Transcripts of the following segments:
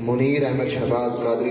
Munir Ahmad Shahbaz Qadri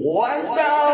One.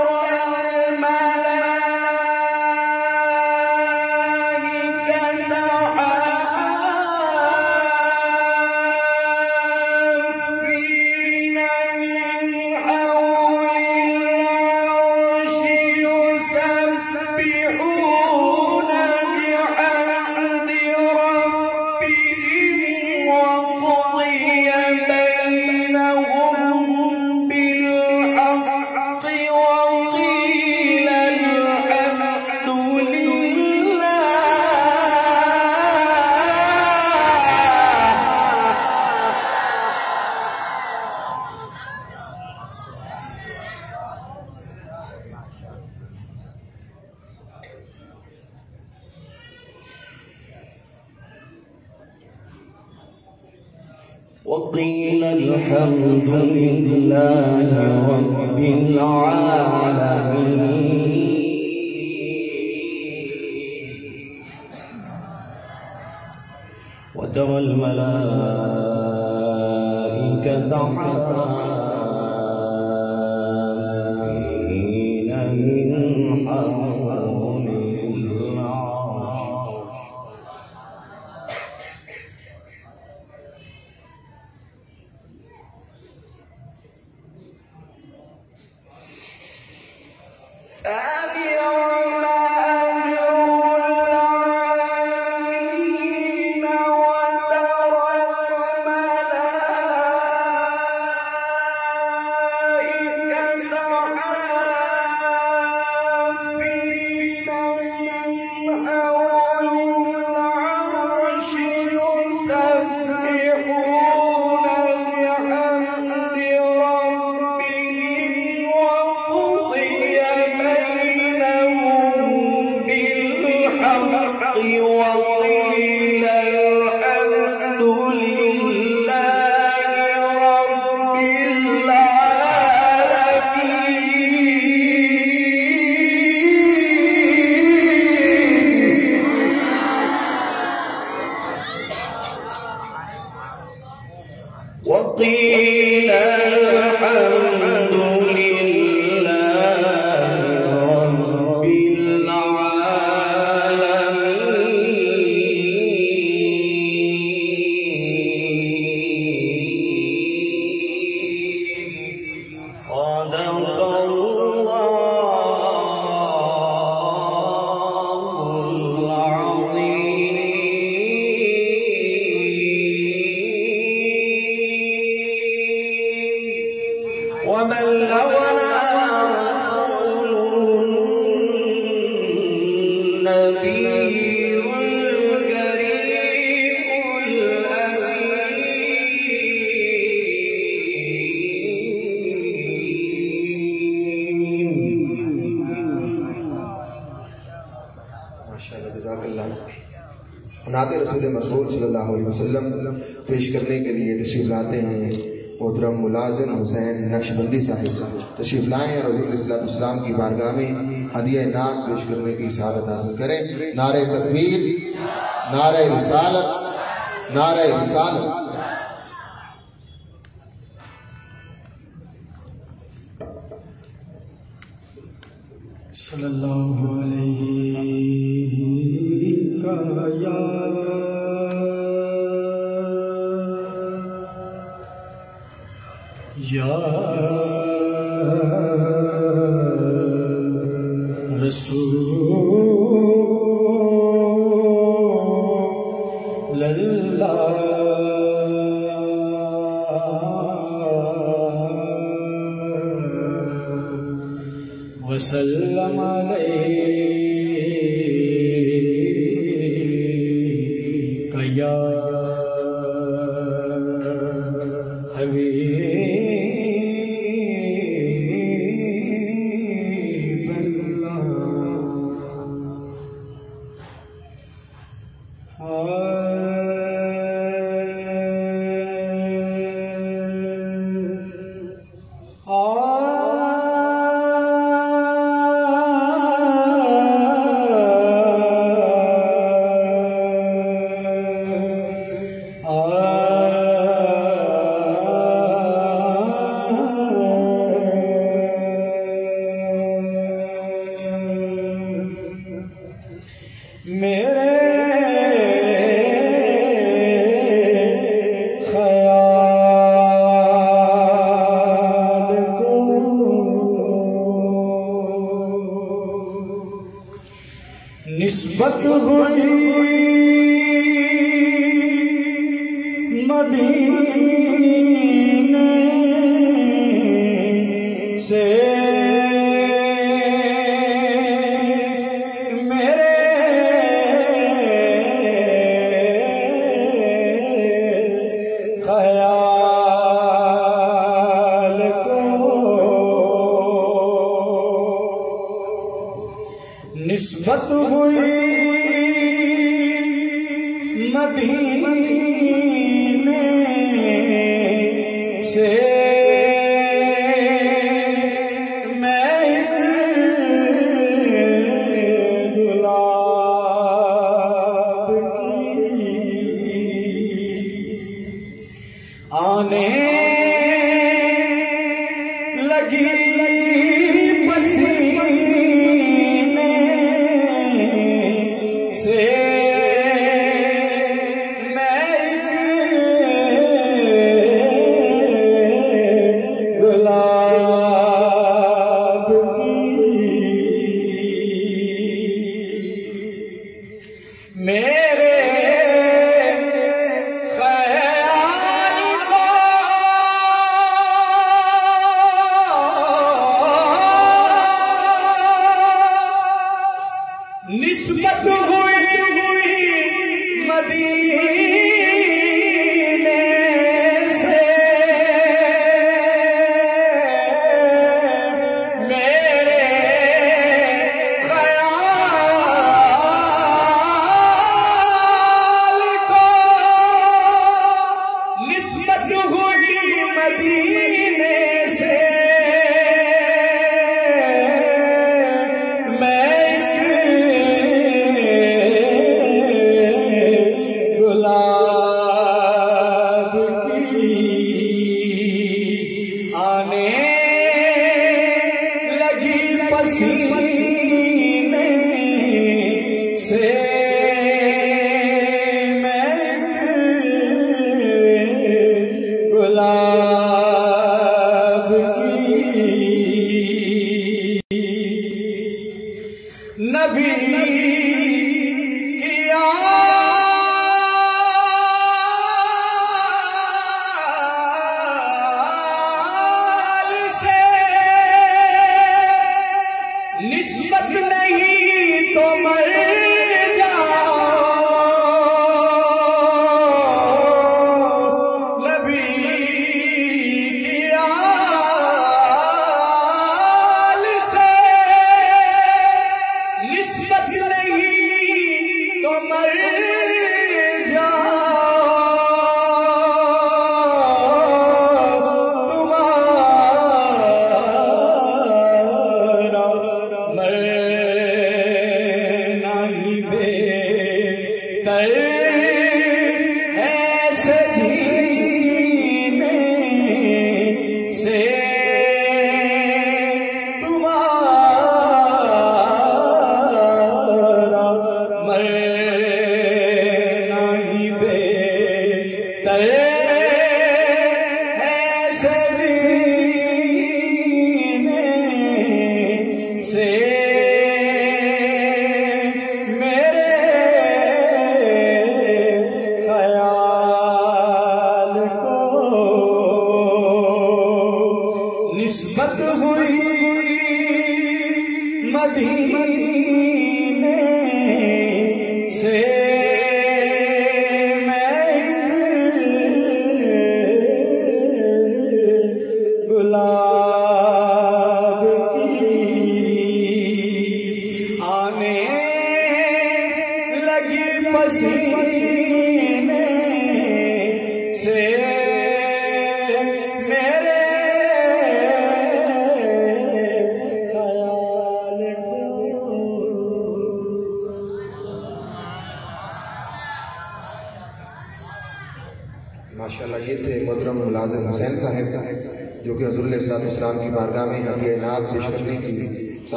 तशरीफ़ लाते हैं। मोहतरम मुलाजिम हुसैन नक्शबंदी साहिब, तशरीफ़ लाएँ और हजूरसलाम की बारगाह में हदिया नाक पेश करने की शहादत हासिल करें। नारे तकबीर, नारे रिसालत नारे रिसालत। सल्लल्लाहु अलैहि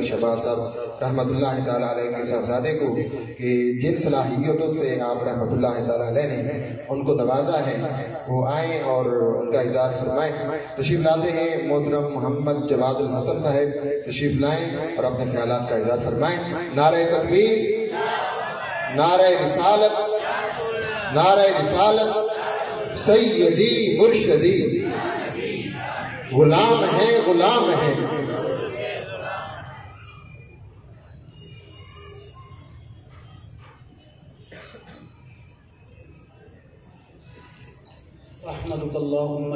अहमद शबाज साहब ताला के साहबजादे को कि जिन सलाहियतों से आप ताला ने उनको नवाजा है, वो आए और उनका इजहार फरमाएँ। तशरीफ़ लाते हैं मोहतरम मोहम्मद जवादुल हसन साहब। तशरीफ़ लाएँ और अपने ख्याल का इजहार फरमाएँ। नारे तकबीर, नारे रिसालत नारे रिसालत, सैयदी मुर्शदी। गुलाम है गुलाम है।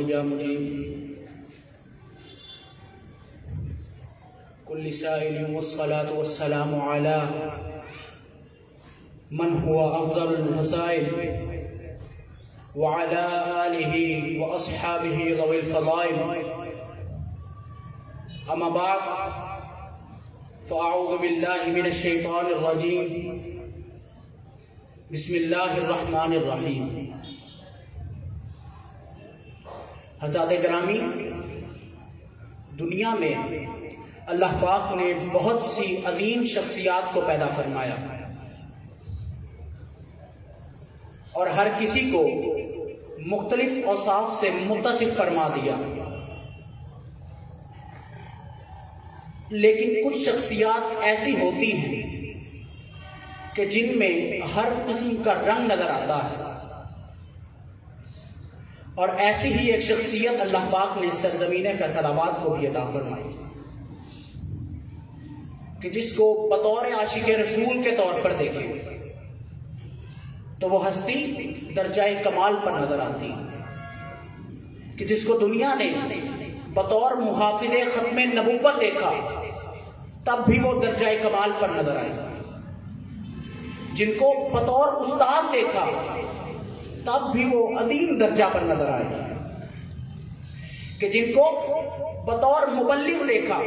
अल्लाहुम्मा या मुजीब कुल्ली साइलिन वस्सलातु वस्सलामु अला मन हुवा अफजलुल फसाइल व अला आलिहि व अस्हाबिहि ज़विल फदाइल। अम्मा बाद फ़अऊज़ु बिल्लाहि मिनश शैतानिर रजीम। बिस्मिल्लाहिर हज़रत ग्रामी, दुनिया में अल्लाह पाक ने बहुत सी अजीम शख्सियात को पैदा फरमाया। और हर किसी को मुख्तलिफ़ औसाफ से मुतसिफ फरमा दिया। लेकिन कुछ शख्सियात ऐसी होती हैं कि जिनमें हर किस्म का रंग नज़र आता है। और ऐसी ही एक शख्सियत अल्लाह पाक ने सरजमीन फैसलाबाद को भी अदा फरमाई कि जिसको बतौर आशिक रसूल के तौर पर देखे तो वो हस्ती दर्जाए कमाल पर नज़र आती। कि जिसको दुनिया ने बतौर मुहाफिज खत्म नबूवत देखा, तब भी वो दर्जाए कमाल पर नज़र आई। जिनको बतौर उस्ताद देखा तब भी वो अजीम दर्जा पर नज़र आए। कि जिनको बतौर मुबल्लिग देखा,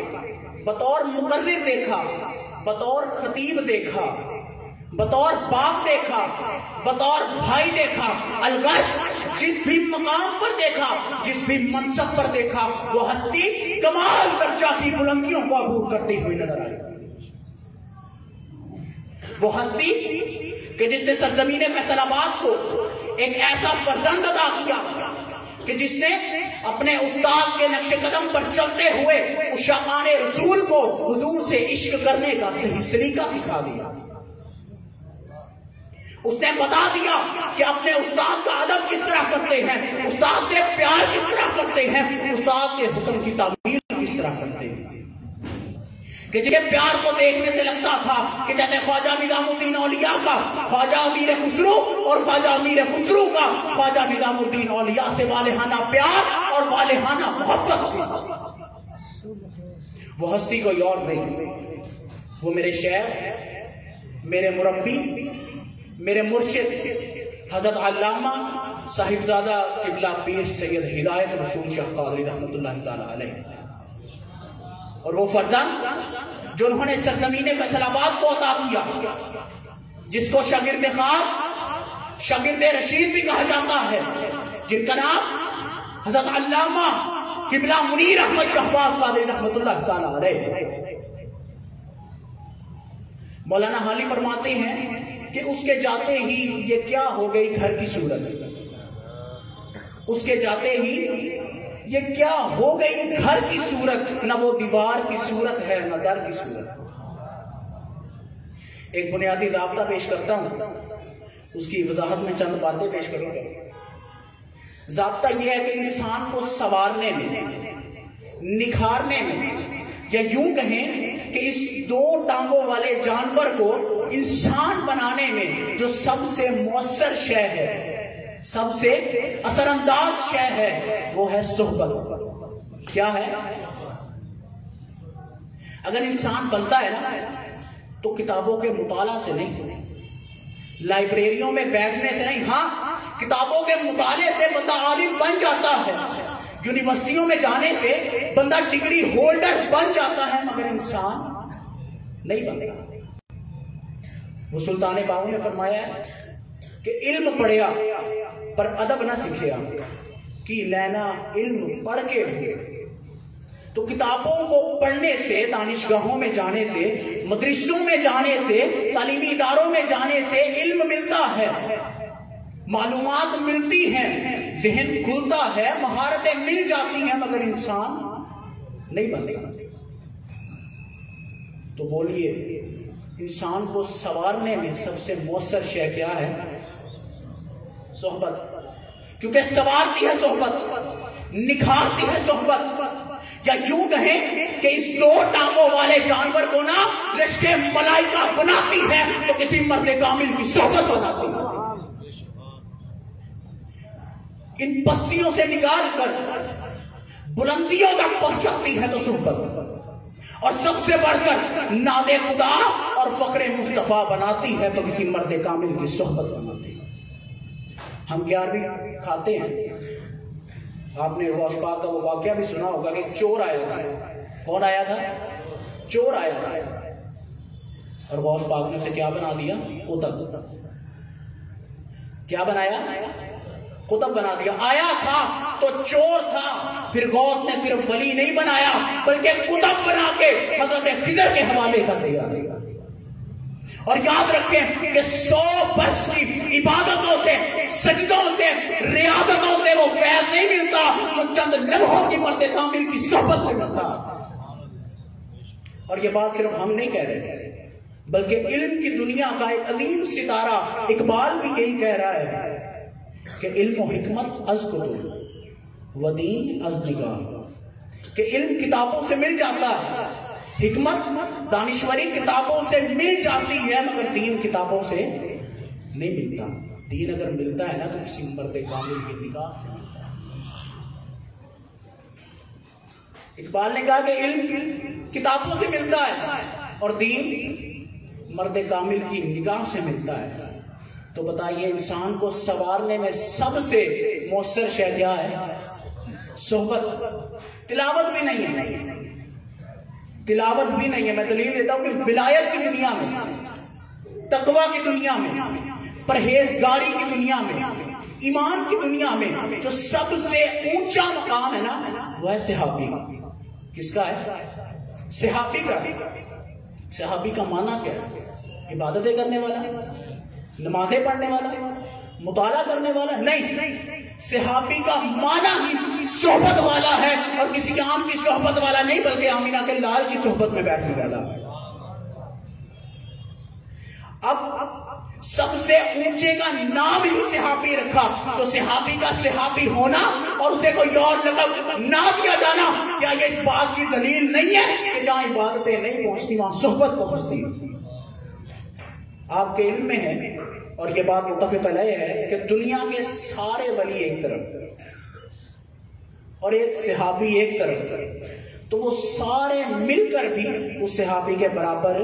बतौर मुकर्रिर देखा, बतौर खतीब देखा, बतौर बाप देखा, बतौर भाई देखा अलगज जिस भी मकाम पर देखा, जिस भी मनसब पर देखा, वो हस्ती कमाल दर्जा की बुलंदियों को अबूर करती हुई नज़र आई वो हस्ती कि जिसने सरजमीन फैसलाबाद को एक ऐसा फर्जंद अदा किया कि जिसने अपने उस्ताद के नक्शे कदम पर चलते हुए उस शाकान रसूल को हजूर से इश्क करने का सही सलीका सिखा दिया। उसने बता दिया कि अपने उस्ताद का अदब किस तरह करते हैं, उस्ताद से प्यार किस तरह करते हैं, उस्ताद के हुक्म की तामीर किस तरह करते हैं। कि जिन्हें प्यार को देखने से लगता था कि जैसे ख्वाजा निजामुद्दीन औलिया का, ख्वाजा अमीर खुसरू और ख्वाजा अमीर खुसरू का, ख्वाजा निजामुद्दीन औलिया से वालेहाना प्यार और वालेहाना मोहब्बत थी। वो हस्ती कोई और नहीं। वो मेरे शेर, मेरे मुरब्बी, मेरे मुर्शिद, हज़रत अल्लामा साहिबजादा किबला पीर सैयद हिदायत रसूल शाह ताला अलैह। और वो फर्जन जो उन्होंने सरजमीन फैसलाबाद को अता किया, जिसको शागिर्द खास, शागिर्द रशीद भी कहा जाता है, जिनका नाम हज़रत अल्लामा किबला मुनीर अहमद शहबाज कादरी अलैह। मौलाना हाली फरमाते हैं कि उसके जाते ही ये क्या हो गई घर की सूरत? उसके जाते ही ये क्या हो गई? घर की सूरत, न वो दीवार की सूरत है, न दर की सूरत। एक बुनियादी जबता पेश करता हूँ। उसकी वजाहत में चंद बातें पेश करूँगा जबता यह है कि इंसान को संवारने में, निखारने में, या यूँ कहें कि इस दो टांगों वाले जानवर को इंसान बनाने में जो सबसे मौसर शय है सबसे असरअंदाज शय है, वो है सोहबत। क्या है? अगर इंसान बनता है ना तो किताबों के मुताला से नहीं, लाइब्रेरियों में बैठने से नहीं हाँ किताबों के मुताले से बंदा आलिम बन जाता है। यूनिवर्सिटियों में जाने से बंदा डिग्री होल्डर बन जाता है, मगर इंसान नहीं बनता। वो सुल्तान बाबू ने फरमाया कि इल्म पढ़िया पर अदब ना सीखिया कि लेना इल्म पढ़ के तो किताबों को पढ़ने से, दानिशगाहों में जाने से, मदरसों में जाने से, तालीमी इदारों में जाने से इल्म मिलता है, मालूमात मिलती हैं, जहन खुलता है, महारतें मिल जाती हैं, मगर इंसान नहीं बनेगा तो बोलिए, इंसान को सवारने में सबसे मौसर शय क्या है? सोहबत। क्योंकि सवारती है सोहबत, निखारती है सोहबत। या यूँ कहें कि इस दो टांगों वाले जानवर को ना रिश्ते मलाइका बनाती है तो किसी मर्द कामिल की सोहबत बनाती है। इन बस्तियों से निकाल कर बुलंदियों तक पहुंचाती है तो सोहबत। और सबसे बढ़कर नाजे खुदा और फकरे मुस्तफ़ा बनाती है तो किसी मर्द कामिल की सोहबत बनाती हम ग्यारहवीं खाते हैं? आपने पाक का वो वाक्य भी सुना होगा कि चोर आया था। कौन आया था? चोर आया था। और गौश पाक ने उसे क्या बना दिया? कुतब। क्या बनाया? कुतब बना दिया। आया था तो चोर था। फिर गौस ने सिर्फ़ वली नहीं बनाया, बल्कि कुतब बना के हज़रत खिजर के हवाले कर दिया। और याद रखें कि सौ वर्ष की इबादतों से, सजदों से रियादतों से वो फैज नहीं मिलता जो चंद लम्हों की मर्द कामिल की सोहबत से मिलता। और ये बात सिर्फ़ हम नहीं कह रहे, बल्कि इल्म की दुनिया का एक अजीम सितारा इकबाल भी यही कह रहा है कि इल्म हिकमत अज को वदीन अज निगाह। कि इल्म किताबों से मिल जाता है हिकमत दानिश्वरी किताबों से मिल जाती है, मगर दीन किताबों से नहीं मिलता। दीन अगर मिलता है ना तो किसी मर्द कामिल की निगाह से मिलता है। इकबाल ने कहा कि इल्म किताबों से मिलता है, और दीन मर्द कामिल की निगाह से मिलता है। तो बताइए, इंसान को सवारने में सबसे मौसर शय क्या है, सोहबत, तिलावत भी नहीं है। तिलावत भी नहीं है। मैं दलील देता हूँ कि विलायत की दुनिया में, तकवा की दुनिया में, परहेजगारी की दुनिया में, ईमान की दुनिया में जो सबसे ऊँचा मकाम है ना, वह है सिहाबी। किसका है? सिहाबी का। सिहाबी का माना क्या है? इबादतें करने वाला, नमाजें पढ़ने वाला, मुताला करने वाला? नहीं। सिहाबी का माना ही सोहबत वाला है और किसी के आम की सोहबत वाला नहीं, बल्कि आमीना के लाल की सोहबत में बैठने वाला है। अब सबसे ऊँचे का नाम ही सिहाबी रखा तो सिहाबी का सिहाबी होना और उसे कोई और लगभ ना दिया जाना, क्या ये इस बात की दलील नहीं है कि जहाँ इबादतें नहीं पहुँचती, वहाँ सोहबत पहुँचती आपके इल्म में है और ये बात मुतफिक है कि दुनिया के सारे वली एक तरफ़ और एक सिहाबी एक तरफ़। तो वो सारे मिलकर भी उस सिहाबी के बराबर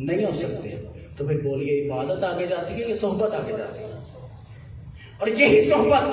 नहीं हो सकते। तो फिर बोलिए, इबादत आगे जाती है या सोहबत आगे जाती है? और यही सोहबत,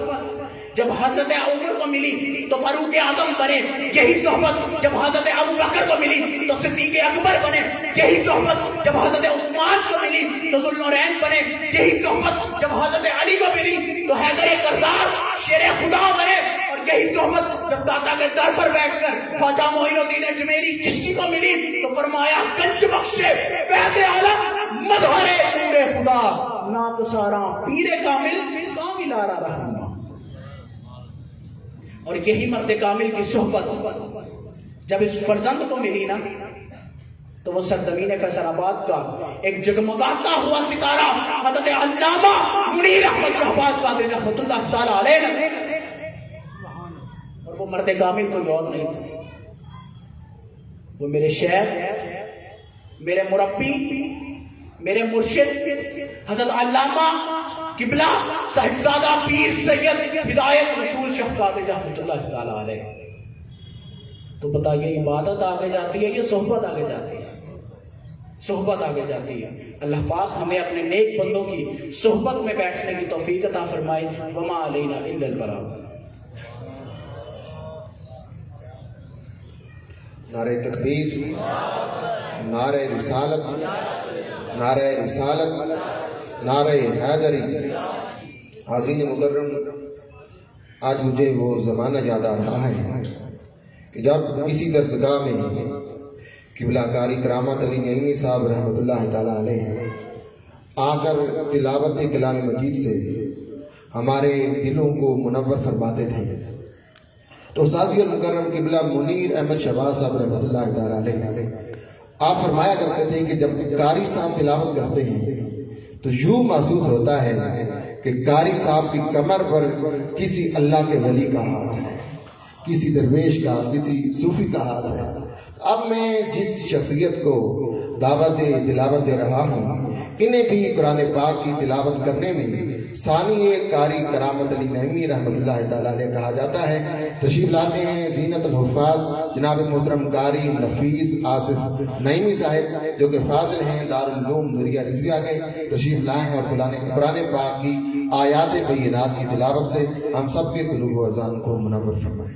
जब हज़रत उमर को मिली तो फारूक आदम बने। यही सोहबत, जब हज़रत अबू बकर को मिली तो सिद्दीक अकबर बने। यही सोहबत, जब हज़रत उस्मान को मिली तो जुल्लुरैन बने। यही सोहबत, जब हज़रत अली को मिली तो हैदर करदार शेर खुदा बने। और यही सोहबत, जब दादा के दर पर बैठकर ख्वाजा मोइनुद्दीन अजमेरी चिश्ती को मिली तो फरमाया, कंच बख्शे, फैद आलम मदहरे पूरे खुदा। ना तो सारा पीरे कामिल कामिल आ रहा और यही मर्द कामिल की सोहबत, जब इस फर्जंद को मिली ना तो वो सरजमीन फैसलाबाद का एक जगमगाता हुआ सितारा, हज़रत अल्लामा मुनीर अहमद शहबाज कादरी रहमतुल्लाह ताला अलैह और वो मर्द कामिल कोई और नहीं थे। वो मेरे शेख मेरे मुरब्बी मेरे मुर्शिद, हज़रत अल्लामा किबला साहिबजादा पीर सैयद हिदायत रसूल ताला अलैह। तो बताइए, इबादत आगे जाती है या सोहबत आगे जाती है? सोहबत आगे जाती है। अल्लाह पाक हमें अपने नेक बंदों की सोहबत में बैठने की तौफीक अता फरमाए, वमा अलैना इल्लल बलाग नारे तकबीर, नारे रिसालत नारे रिसालत, नारे हैदरी हाजिर मुकर्रम। आज मुझे वो ज़माना याद आ रहा है कि जब इसी दरसगाह में किबलाकारी करामत अली नईमी साहब रहमतुल्लाह ताला आकर तिलावत कलाम मजीद से हमारे दिलों को मुनव्वर फरमाते थे। तो साजी मुकर्रम किबला मुनीर अहमद शहबाज साहब रहमत आप फरमाया करते थे कि जब कारी साहब तिलावत करते हैं तो यूँ महसूस होता है कि कारी साहब की कमर पर किसी अल्लाह के वली का हाथ है, किसी दरवेश का किसी सूफी का हाथ है। अब मैं जिस शख्सियत को दावत तिलावत दे रहा हूँ, इन्हें भी कुरान पाक की तिलावत करने में सानी कारी करामत अली नहमी अलैह कहा जाता है। तशरीफ़ लाते हैं जीनत हुफाज, जनाब मोहतरम कारी नफीस आसिफ नईमी साहब, जो कि फाजिल हैं दारुल नूरिया रिजविया के। तशरीफ़ लाए हैं और कुरान पाक की आयात बैनात की तिलावत से हम सबके कुलूब अजान को मुनवर फरमाएँ।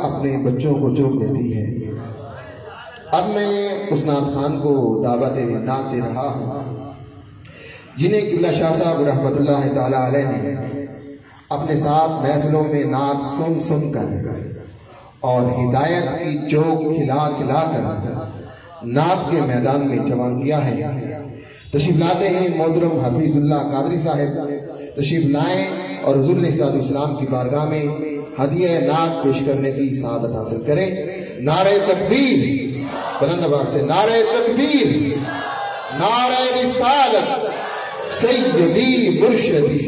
अपने बच्चों को चोक देती है। अब मैं उस नाथ खान को दावत नात दे रहा हूँ। जिन्हें किबला शाह साहब रहमतुल्लाह ताला ने अपने साथ महफिलों में नात सुन सुन कर और हिदायत की चौक खिला खिला कर नात के मैदान में जमा किया है। तशीफ लाते हैं मोहतरम हफीजुल्लाह कादरी साहब। तशरीफ़ लाएँ और हजूर इस्लाम की बारगाह में हदिया नाक पेश करने की सादत हासिल करें। नारे तकबीर, बुलंद आवाज़ से नारे तकबीर, नारे रिसालत, सैयदी मुर्शदी।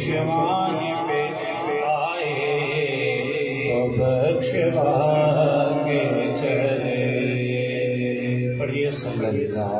बख्शवान आए तो बख्शवा के चले पढ़िए सल्लल्लाहु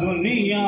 दुनिया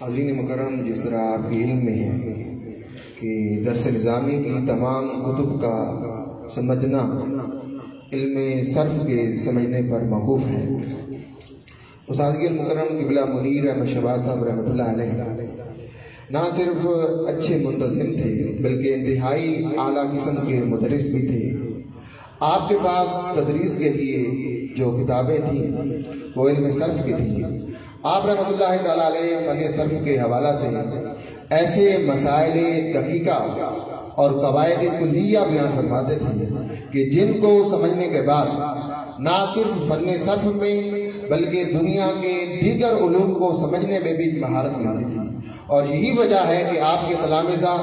हाजरीन मुकरम जिस तरह आपके इल्म में है कि दरस निज़ामी की तमाम कुतुब का समझना इल्म सर्फ के समझने पर मौकूफ़ है। उसादगी मुकरम किबला मुनीर अहमद शबाज साहब अलैह ना सिर्फ़ अच्छे मुंतजिम थे, बल्कि इंतहाई आला किस्म के मुदरस भी थे। आपके पास तदरीस के लिए जो किताबें थी, वो इल्म सर्फ की थी। आप अलैह फन के हवाला से ऐसे मसाइल तकीका और कवायद कुलिया बयान फरमाते थे कि जिनको समझने के बाद ना सिर्फ़ फन सर्फ में, बल्कि दुनिया के दीगर उलूम को समझने में भी महारत मिलती थी। और यही वजह है कि आपके तलामिजा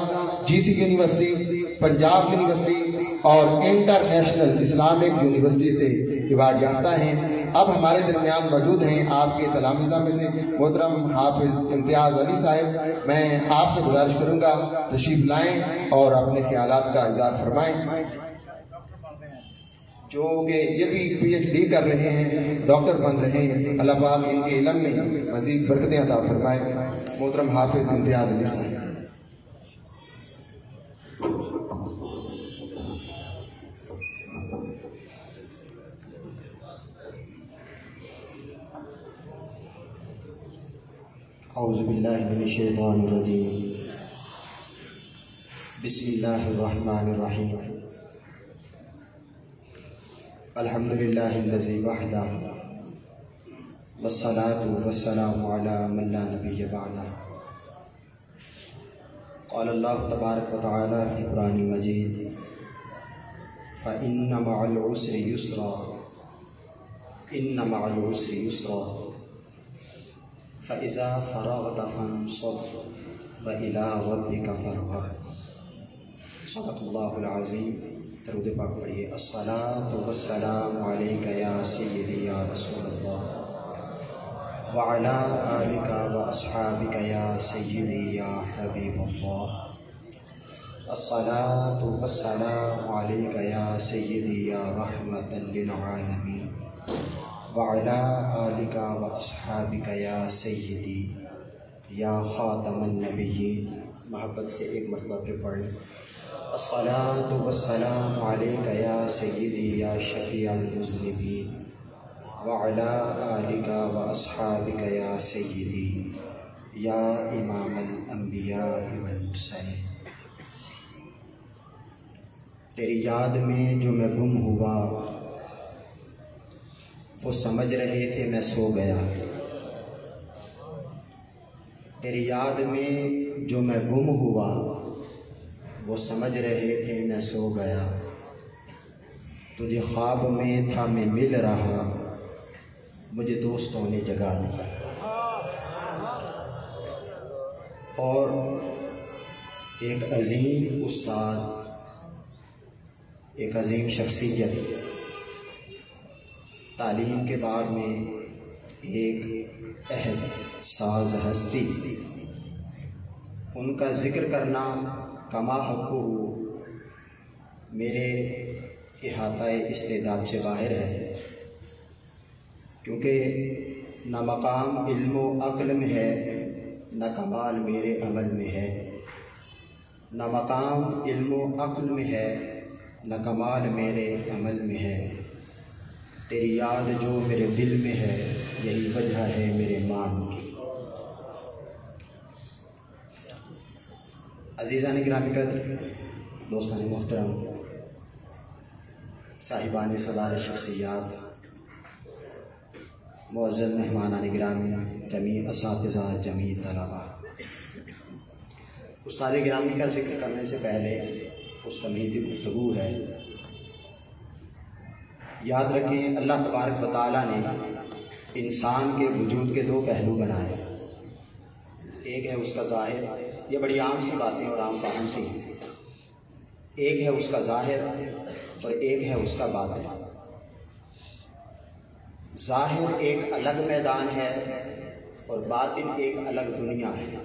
G C university Punjab university और इंटरनेशनल इस्लामिक यूनिवर्सिटी से इवार्ड याफ्ता हैं। अब हमारे दरमियान मौजूद हैं आपके तलामिजा में से मोहतरम हाफिज इम्तियाज़ अली साहब। मैं आपसे गुजारिश करूँगा, तशरीफ़ लाएँ और अपने ख्याल का इजहार फरमाएँ। जो कि ये भी पीएचडी कर रहे हैं, डॉक्टर बन रहे हैं, अल्लाह पाक इनके इलम में मजीद बरकतें अदा फरमाए। मोहतरम हाफिज इम्तियाज़ अली साहब। अज़बिल्लिनशैतानरजीम बिस्मिल्लाहिर्रहमानिर्रहीम अल्हम्दुलिल्लाहिल्लज़ी वहदा वस्सलातु वस्सलामु अला मन ला नबिय्य बअदा क़ाल अल्लाहु तबारक व तआला फ़िल क़ुरानिल मजीद फ़इन्न मअल उसरि युस्रा इन्न फ़इज़ा फ़रग़त फ़ंसब व इला रब्बिक फ़रग़ब सदक़ल्लाहुल अज़ीम दरूद पाक पढ़िए अस्सलातु वस्सलामु अलैका या सय्यदी या रसूलल्लाह व अला आलिका व अस्हाबिका या सय्यदी या हबीबल्लाह अस्सलातु वस्सलामु अलैका या सय्यदी या रहमतन लिल आलमीन वला आलिका व अस्हाबिका या सय्यदी या ख़ातमन नबिय्यीन मोहब्बत से एक मरतबा फिर पढ़ लें। अस्सलातु वस्सलामु अलैका या सय्यदी या शफ़ीअल मुज़निबीन वअला आलिका व अस्हाबिका या सय्यदी या इमामल अंबिया वल तेरी याद में जो मैं गुम हुआ वो समझ रहे थे मैं सो गया। तेरी याद में जो मैं गुम हुआ, वो समझ रहे थे मैं सो गया। तुझे ख्वाब में था मैं मिल रहा, मुझे दोस्तों ने जगा दिया। और एक अजीम उस्ताद, एक अजीम शख्सियत तालीम के बाद में एक अहम साज हस्ती। उनका ज़िक्र करना कमा हक्कू मेरे अहाता इस्तेदाद से बाहर है। क्योंकि न मकाम इल्म अक्ल में है, न कमाल मेरे अमल में है। न मकाम इल्म अक्ल में है, न कमाल मेरे अमल में है। तेरी याद जो मेरे दिल में है, यही वजह है मेरे मान की। अजीज़ान ग्रामी कदर दोस्तान मोहतरम, साहिबान सदार शख्सियात मुआज़ मेहमान ग्रामी जमी इस जमी तलबा। उस्ताद ग्रामी का ज़िक्र करने से पहले उस तमहीदी गुफ्तु है। याद रखें, अल्लाह तबारक वाली ने इंसान के वजूद के दो पहलू बनाए। एक है उसका ज़ाहिर, ये बड़ी आम सी बातें और आम फाहम सी हैं। एक है उसका ज़ाहिर और एक है उसका बातिन ज़ाहिर एक अलग मैदान है और बातिन एक अलग दुनिया है।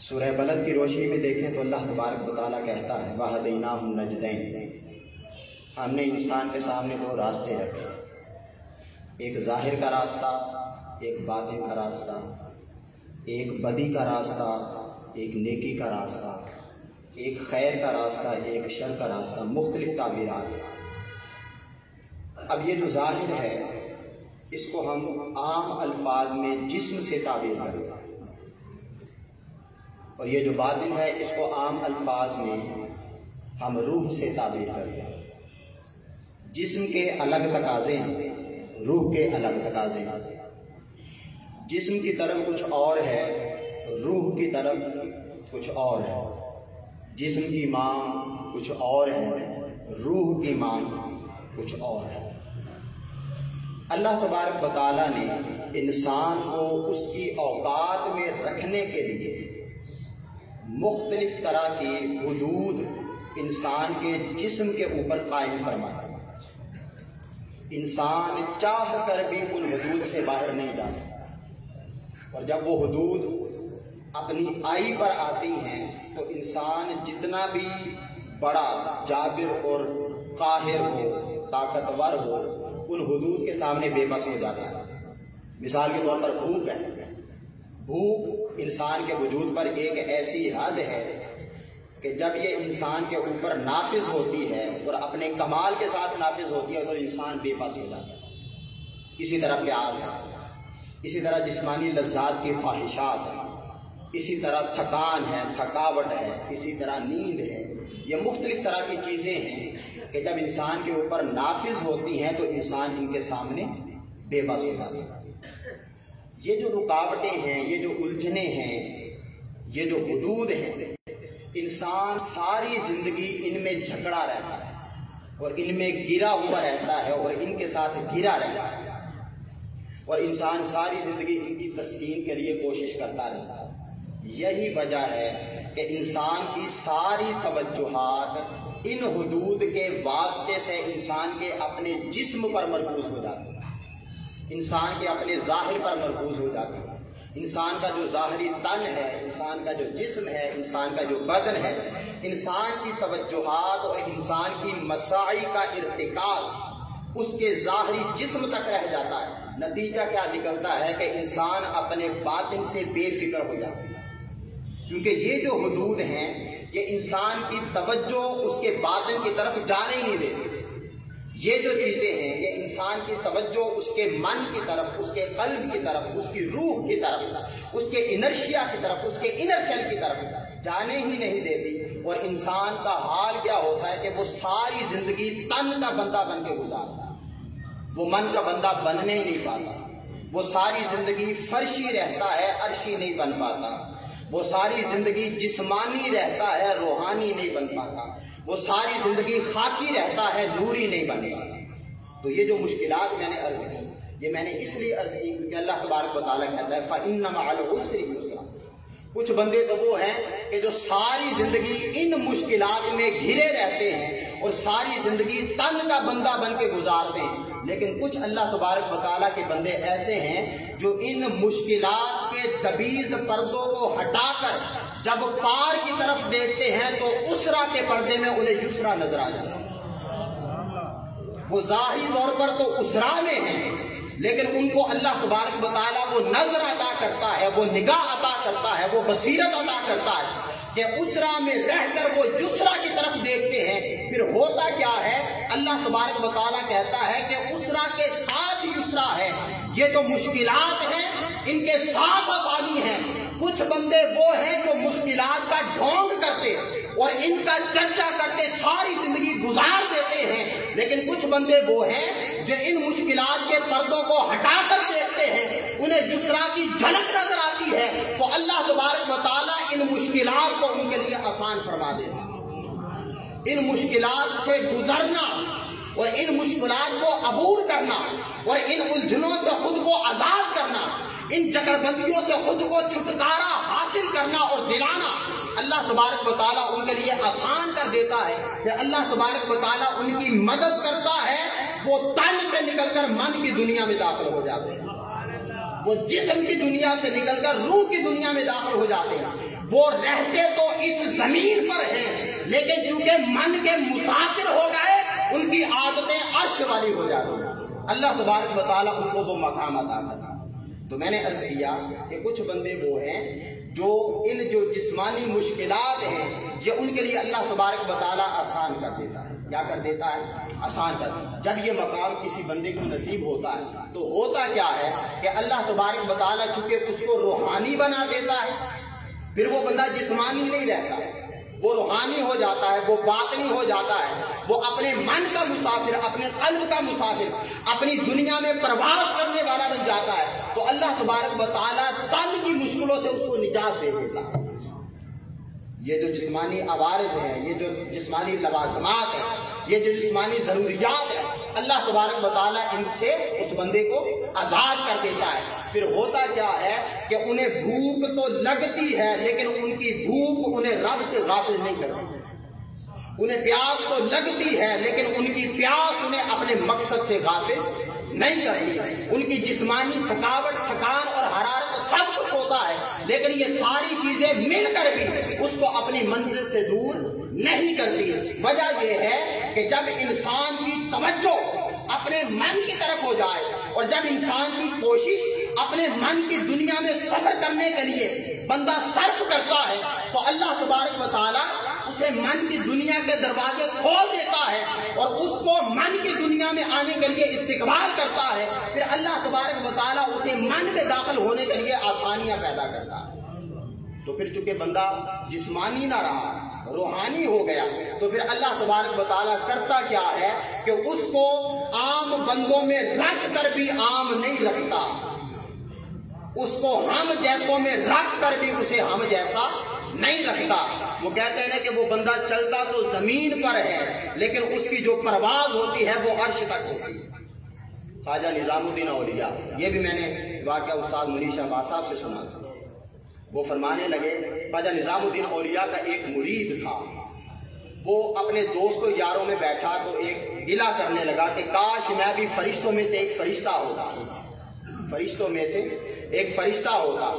सूरह बलद की रोशनी में देखें तो अल्लाह तबारक वाली कहता है वाह दीना नजदैन। हमने इंसान के सामने दो रास्ते रखे। एक ज़ाहिर का रास्ता, एक बातिन का रास्ता। एक बदी का रास्ता, एक नेकी का रास्ता। एक खैर का रास्ता, एक शर का रास्ता। मुख्तलिफ़ ताबीरात। अब ये जो ज़ाहिर है, इसको हम आम अल्फाज में जिस्म से ताबीर करते हैं और ये जो बातिन है, इसको आम अल्फाज में हम रूह से ताबीर करते हैं जिस्म के अलग तकाजे हैं रूह के अलग तकाजे। हैं जिस्म की तरफ़ कुछ और है, रूह की तरफ़ कुछ और है। जिस्म की मांग कुछ और है, रूह की मांग कुछ और है। अल्लाह तबारक बताला ने इंसान को उसकी औकात में रखने के लिए मुख्तलिफ़ तरह की हदूद इंसान के जिस्म के ऊपर कायम फरमाया इंसान चाह कर भी उन हदूद से बाहर नहीं जा सकता। और जब वो हदूद अपनी आई पर आती हैं तो इंसान जितना भी बड़ा, जाबिर और काहिर हो, ताकतवर हो, उन हदूद के सामने बेबस हो जाता है। मिसाल के तौर पर भूख है। भूख इंसान के वजूद पर एक ऐसी हद है कि जब ये इंसान के ऊपर नाफिज होती है और अपने कमाल के साथ नाफिज होती है तो इंसान बेबस हो जाता है। इसी तरह प्यास है इसी तरह जिस्मानी लज्जात की ख्वाहिशात है। इसी तरह थकान है, थकावट है, इसी तरह नींद है। ये मुख्तलिफ़ तरह की चीज़ें हैं कि जब इंसान के ऊपर नाफिज होती हैं तो इंसान इनके सामने बेबस हो जाता है। ये जो रुकावटें हैं, ये जो उलझने हैं, ये जो हदूद हैं इंसान सारी ज़िंदगी इनमें झगड़ा रहता है और इनमें गिरा हुआ रहता है और इनके साथ गिरा रहता है। और इंसान सारी ज़िंदगी इनकी तस्कीन के लिए कोशिश करता रहता है। यही वजह है कि इंसान की सारी तवज्जुहात इन हदूद के वास्ते से इंसान के अपने जिस्म पर मरकूज हो जाती है। इंसान के अपने ज़ाहिर पर मरकूज हो जाती है। इंसान का जो जाहरी तन है, इंसान का जो जिस्म है, इंसान का जो बदन है, इंसान की तवज्जुहात और इंसान की मसाई का इरतिकाज उसके जाहरी जिस्म तक रह जाता है। नतीजा क्या निकलता है कि इंसान अपने बातिन से बेफिक्र हो जाता है। क्योंकि ये जो हदूद हैं, ये इंसान की तवज्जो उसके बातिन की तरफ़ जाने ही नहीं देती। ये जो चीज़ें हैं, ये इंसान की तवज्जो उसके मन की तरफ़, उसके कल्ब की तरफ़, उसकी रूह की तरफ़, उसके इनर्शिया की तरफ़, उसके इनर सेल की तरफ़ जाने ही नहीं देती। और इंसान का हाल क्या होता है कि वो सारी ज़िंदगी तन का बंदा बन के गुजारता वो मन का बंदा बनने ही नहीं पाता। वो सारी ज़िंदगी फर्शी रहता है, अर्शी नहीं बन पाता। वो सारी ज़िंदगी जिस्मानी रहता है, रूहानी नहीं बन पाता। वो सारी ज़िंदगी खाकी रहता है, नूरी नहीं बन पाता तो ये जो मुश्किल मैंने अर्ज़ की, ये मैंने इसलिए अर्ज़ की क्योंकि अल्लाह तबारक वाली कहता है फ़िन कुछ बंदे तो वो हैं कि जो सारी ज़िंदगी इन मुश्किल में घिरे रहते हैं और सारी ज़िंदगी तन का बंदा बन के गुजारते हैं। लेकिन कुछ अल्लाह तबारक वाली के बंदे ऐसे हैं जो इन मुश्किल के दबीज पर्दों को हटाकर जब पार की तरफ़ देखते हैं तो उसरा के पर्दे में उन्हें युसरा नज़र आ जाता वो ज़ाहिर तौर पर तो उसरा में है, लेकिन उनको अल्लाह तबारक बताया वो नज़र अदा करता है, वो निगाह अदा करता है, वो बसीरत अदा करता है। कि उसरा में रहकर वो युसरा की तरफ़ देखते हैं। फिर होता क्या है? अल्लाह तबारक बताला कहता है कि उसरा के साथ युसरा है। ये तो मुश्किलात हैं, इनके साथ आसानी है। कुछ बंदे वो हैं जो मुश्किलात का ढोंग करते और इनका चर्चा करते, सारी ज़िंदगी गुजार देते हैं। लेकिन कुछ बंदे वो हैं जो इन मुश्किल के पर्दों को हटाकर देखते हैं। उन्हें दूसरा की झलक नज़र आती है तो अल्लाह तबारक मतला इन मुश्किल को उनके लिए आसान फरमा देता इन मुश्किल से गुजरना और इन मुश्किलात को अबूर करना, और इन उलझनों से खुद को आज़ाद करना, इन जकड़बंदियों से खुद को छुटकारा हासिल करना और दिलाना, अल्लाह तबारक बताला उनके लिए आसान कर देता है। कि अल्लाह तबारक बताला उनकी मदद करता है, वो तन से निकलकर मन की दुनिया में दाखिल हो जाते हैं। वो जिसम की दुनिया से निकलकर रूह की दुनिया में दाखिल हो जाते हैं। वो रहते तो इस ज़मीन पर हैं, लेकिन चूँकि मन के मुसाफिर हो गए उनकी आदतें अर्श वाली हो जाती हैं। अल्लाह तबारक बताला उनको वो मकाम अदा करता तो मैंने अर्ज़ किया कि कुछ बंदे वो हैं जो इन जो जिस्मानी मुश्किल हैं, ये उनके लिए अल्लाह तबारक बताला आसान कर देता है। क्या कर देता है? आसान कर जब ये मकाम किसी बंदे को नसीब होता है तो होता क्या है कि अल्लाह तबारक बताला चूँकि उसको रूहानी बना देता है, फिर वो बंदा जिस्मानी नहीं रहता। है वो रूहानी हो जाता है, वो बातनी हो जाता है। वो अपने मन का मुसाफिर, अपने कल्ब का मुसाफिर, अपनी दुनिया में प्रवास करने वाला बन जाता है। तो अल्लाह तबारक बताला तन की मुश्किलों से उसको निजात दे देता है। ये जो जिस्मानी आवारज है, ये जो जिस्मानी लवाजमात है, ये जो जिस्मानी जरूरियात है, अल्लाह तबारक बताला इनसे उस बंदे को आज़ाद कर देता है। फिर होता क्या है कि उन्हें भूख तो लगती है, लेकिन उनकी भूख उन्हें रब से गाफिल नहीं करती। उन्हें प्यास तो लगती है, लेकिन उनकी प्यास उन्हें अपने मकसद से गाफिल नहीं करती। उनकी जिस्मानी थकावट, थकान और हरारत सब कुछ होता है, लेकिन ये सारी चीज़ें मिलकर भी उसको अपनी मंजिल से दूर नहीं करती। वजह यह है कि जब इंसान की तवज्जो अपने मन की तरफ़ हो जाए और जब इंसान की कोशिश अपने मन की दुनिया में सफ़र करने के लिए बंदा सर्फ करता है तो अल्लाह तबारक वाली उसे मन की दुनिया के दरवाजे खोल देता है और उसको मन की दुनिया में आने के लिए इस्तेमाल करता है। फिर अल्लाह तबारक वाली उसे मन में दाखिल होने के लिए आसानियाँ पैदा करता है। तो फिर चूँकि बंदा जिस्मानी ना रहा, रूहानी हो गया तो फिर अल्लाह तबारक बताला करता क्या है कि उसको आम बंदों में रख कर भी आम नहीं रखता। उसको हम जैसों में रख कर भी उसे हम जैसा नहीं रखता। वो कहते हैं कि वो बंदा चलता तो ज़मीन पर है, लेकिन उसकी जो परवाज होती है वो अर्श तक होती है। ख्वाजा निजामुद्दीन औलिया, ये भी मैंने वाक्य उस्ताद मुनीश अहबाज साहब से सुना था। वो फरमाने लगे, ख्वाजा निजामुद्दीन औलिया का एक मुरीद था। वो अपने दोस्तों यारों में बैठा तो एक गिला करने लगा कि, काश मैं भी फरिश्तों में से एक फरिश्ता होता। फरिश्तों में से एक फरिश्ता होता।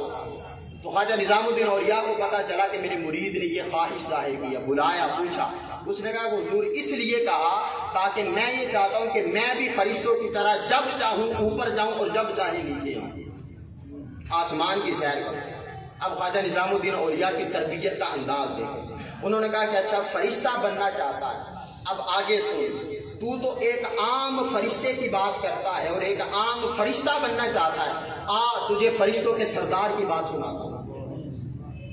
तो ख्वाजा निजामुद्दीन औलिया को पता चला कि मेरे मुरीद ने ये ख्वाहिश ज़ाहिर किया बुलाया, पूछा। उसने कहा, हुजूर, इसलिए कहा ताकि मैं ये चाहता हूँ कि मैं भी फरिश्तों की तरह जब चाहूँ, ऊपर जाऊँ और जब चाहे नीचे आऊँ। आसमान की सैर करूँ। अब ख्वाजा निजामुद्दीन औलिया की तरबियत का अंदाज देखो। उन्होंने कहा कि अच्छा फरिश्ता बनना चाहता है। अब आगे सुन। तू तो एक आम फरिश्ते की बात करता है और एक आम फरिश्ता बनना चाहता है। आ, तुझे फरिश्तों के सरदार की बात सुनाता हूँ।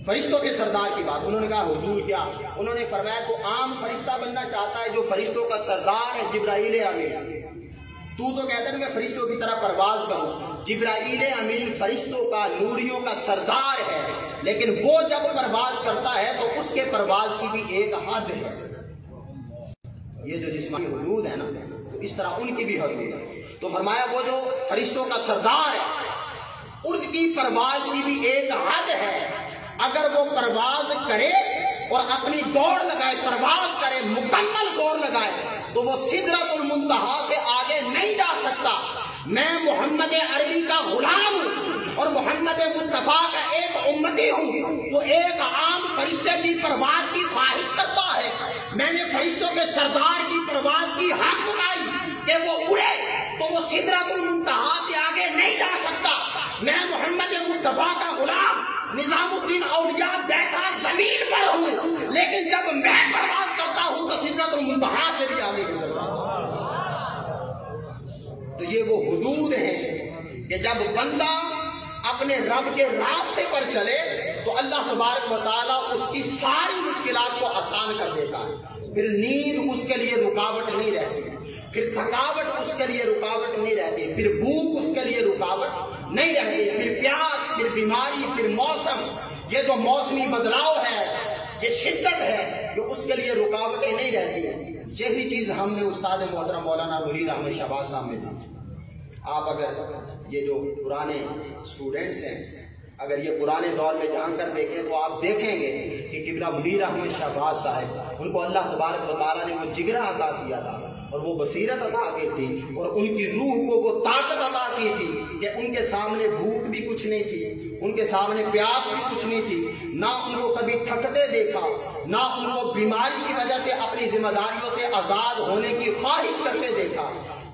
फरिश्तों के सरदार की बात। उन्होंने कहा, हुजूर, क्या? उन्होंने फरमाया तो आम फरिश्ता बनना चाहता है जो फरिश्तों का सरदार है जिब्राइल अमीन। तू तो कहता है मैं फरिश्तों की तरह परवाज करूँ। जिब्राइल अमीन फरिश्तों का, नूरियों का सरदार है। लेकिन वो जब परवाज करता है तो उसके परवाज की भी एक हद है। ये जो जिसमानी हदूद है ना इस तरह उनकी भी हदूद है तो फरमाया, वो जो फरिश्तों का सरदार है उनकी परवाज की भी एक हद है। अगर वो परवाज करे और अपनी दौड़ लगाए, परवाज करे, मुकम्मल दौड़ लगाए तो वो सिदरतुल मुंतहा से आगे नहीं जा सकता। मैं मोहम्मद अरबी का गुलाम हूँ और मोहम्मद मुस्तफ़ा का एक उम्मती हूँ। तो एक आम फरिश्ते की परवाज की ख्वाहिश करता है। मैंने फरिश्तों के सरदार की परवाज की हक बनाई कि वो उड़े तो वो सिदरतुल मुंतहा से आगे नहीं जा सकता। मैं मोहम्मद मुस्तफ़ा का गुलाम, निजामुद्दीन औलिया बैठा ज़मीन पर हूँ। लेकिन जब मैं परवाज करता हूँ तो सिदरतुल मुंतहा से भी आगे गुजरता तो ये वो हदूद है कि जब बंदा अपने रब के रास्ते पर चले तो अल्लाह तबारक वाली उसकी सारी मुश्किल को आसान कर देता है। फिर नींद उसके लिए रुकावट नहीं रहती, फिर थकावट उसके लिए रुकावट नहीं रहती, फिर भूख उसके लिए रुकावट नहीं रहती, फिर प्यास, फिर बीमारी, फिर मौसम, ये जो मौसमी बदलाव है, ये शिद्दत है कि उसके लिए रुकावटें नहीं रहती। यही चीज़ हमने उस्ताद मोहतरम मौलाना मुनीर अहमद शहबाज साहब में दी आप अगर ये जो पुराने स्टूडेंट्स हैं, अगर ये पुराने दौर में जानकर देखें तो आप देखेंगे कि किबला मुनीर अहमद शहबाज साहब, उनको अल्लाह तबारक वाली ने वो जिगरा अदा किया था और वो बसीरत अदा की थी और उनकी रूह को वो ताकत अदा की थी कि उनके सामने भूख भी कुछ नहीं थी, उनके सामने प्यास भी कुछ नहीं थी। ना उनको कभी थकते देखा, ना उनको बीमारी की वजह से अपनी जिम्मेदारियों से आज़ाद होने की ख्वाहिश करते देखा।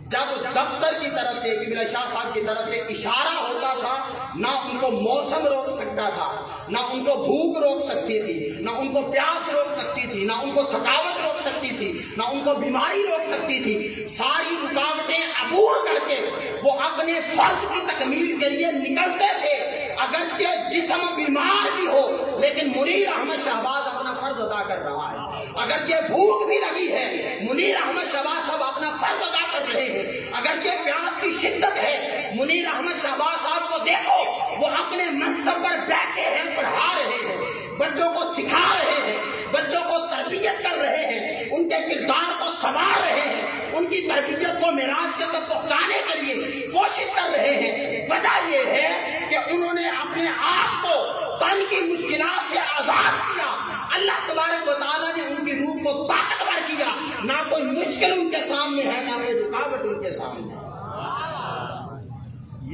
जब दफ्तर की तरफ़ से, किबला शाह साहब की तरफ़ से इशारा होता था, ना उनको मौसम रोक सकता था, ना उनको भूख रोक सकती थी, ना उनको प्यास रोक सकती थी, ना उनको थकावट रोक सकती थी, ना उनको बीमारी रोक सकती थी, सारी रुकावटें अबूर करके वो अपने फ़र्ज़ की तकमील के लिए निकलते थे। अगरचे जिसम बीमार भी हो, लेकिन मुनीर अहमद शहबाज अपना फ़र्ज़ अदा कर रहा है। अगरचे भूख भी लगी है, मुनीर अहमद शहबाज साहब अपना फ़र्ज़ अदा कर रहे हैं। अगरचे प्यास की शिद्दत है, मुनीर अहमद शहबाज साहब को देखो, वो अपने मनसब पर बैठे हैं, पढ़ा रहे हैं, बच्चों को सिखा रहे हैं, बच्चों को तरबियत कर रहे हैं, उनके किरदार को संवार रहे हैं, उनकी तरबियत को मेराज के तक पहुँचाने के लिए कोशिश कर रहे हैं। वजह यह है कि उन्होंने अपने आप को तन की मुश्किल से आज़ाद किया। अल्लाह तबारक वाली ने उनकी रूह को ताकतवर किया। ना कोई मुश्किल उनके सामने है, ना कोई रुकावट उनके सामने।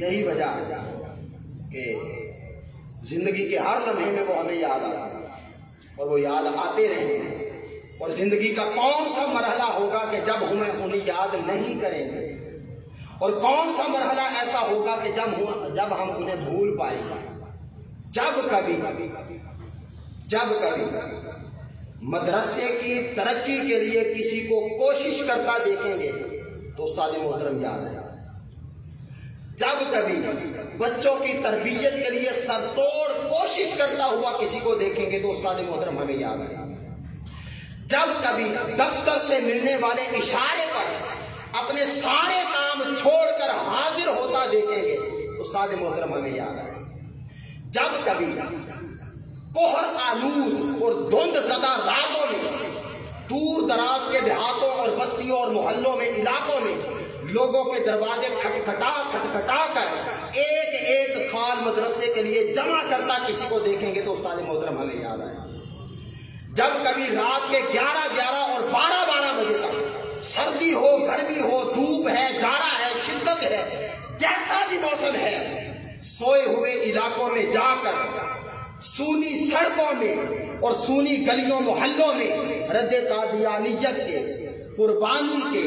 यही वजह कि ज़िंदगी के हर लम्हे में वो हमें याद आता है और वो याद आते रहेंगे। और ज़िंदगी का कौन सा मरहला होगा कि जब हमें उन्हें याद नहीं करेंगे? और कौन सा मरहला ऐसा होगा कि जब हम जब हम उन्हें भूल पाएँगे? जब कभी जब कभी मदरसे की तरक्की के लिए किसी को कोशिश करता देखेंगे तो उस्ताद मोहतरम याद है। जब कभी बच्चों की तरबियत के लिए सरतोड़ कोशिश करता हुआ किसी को देखेंगे तो उस्ताद मोहतरम हमें याद है। जब कभी दफ्तर से मिलने वाले इशारे पर अपने सारे काम छोड़कर हाजिर होता देखेंगे, उस्ताद मोहतरम हमें याद आए। जब कभी कोहर आलूद और धुंध सदा रातों में दूर दराज के देहातों और बस्तियों और मोहल्लों में, इलाकों में लोगों के दरवाजे खटखटा खटखटा कर एक एक खाल मदरसे के लिए जमा करता किसी को देखेंगे तो उस्ताद मोहतरम हमें याद आए। जब कभी रात के 11 11 और 12 12 बजे तक सर्दी हो, गर्मी हो, धूप है, जाड़ा है, शिद्दत है, जैसा भी मौसम है, सोए हुए इलाकों में जाकर, सूनी सड़कों में और सूनी गलियों, मोहल्लों में रद्द कादियानियत के, कुर्बानी के,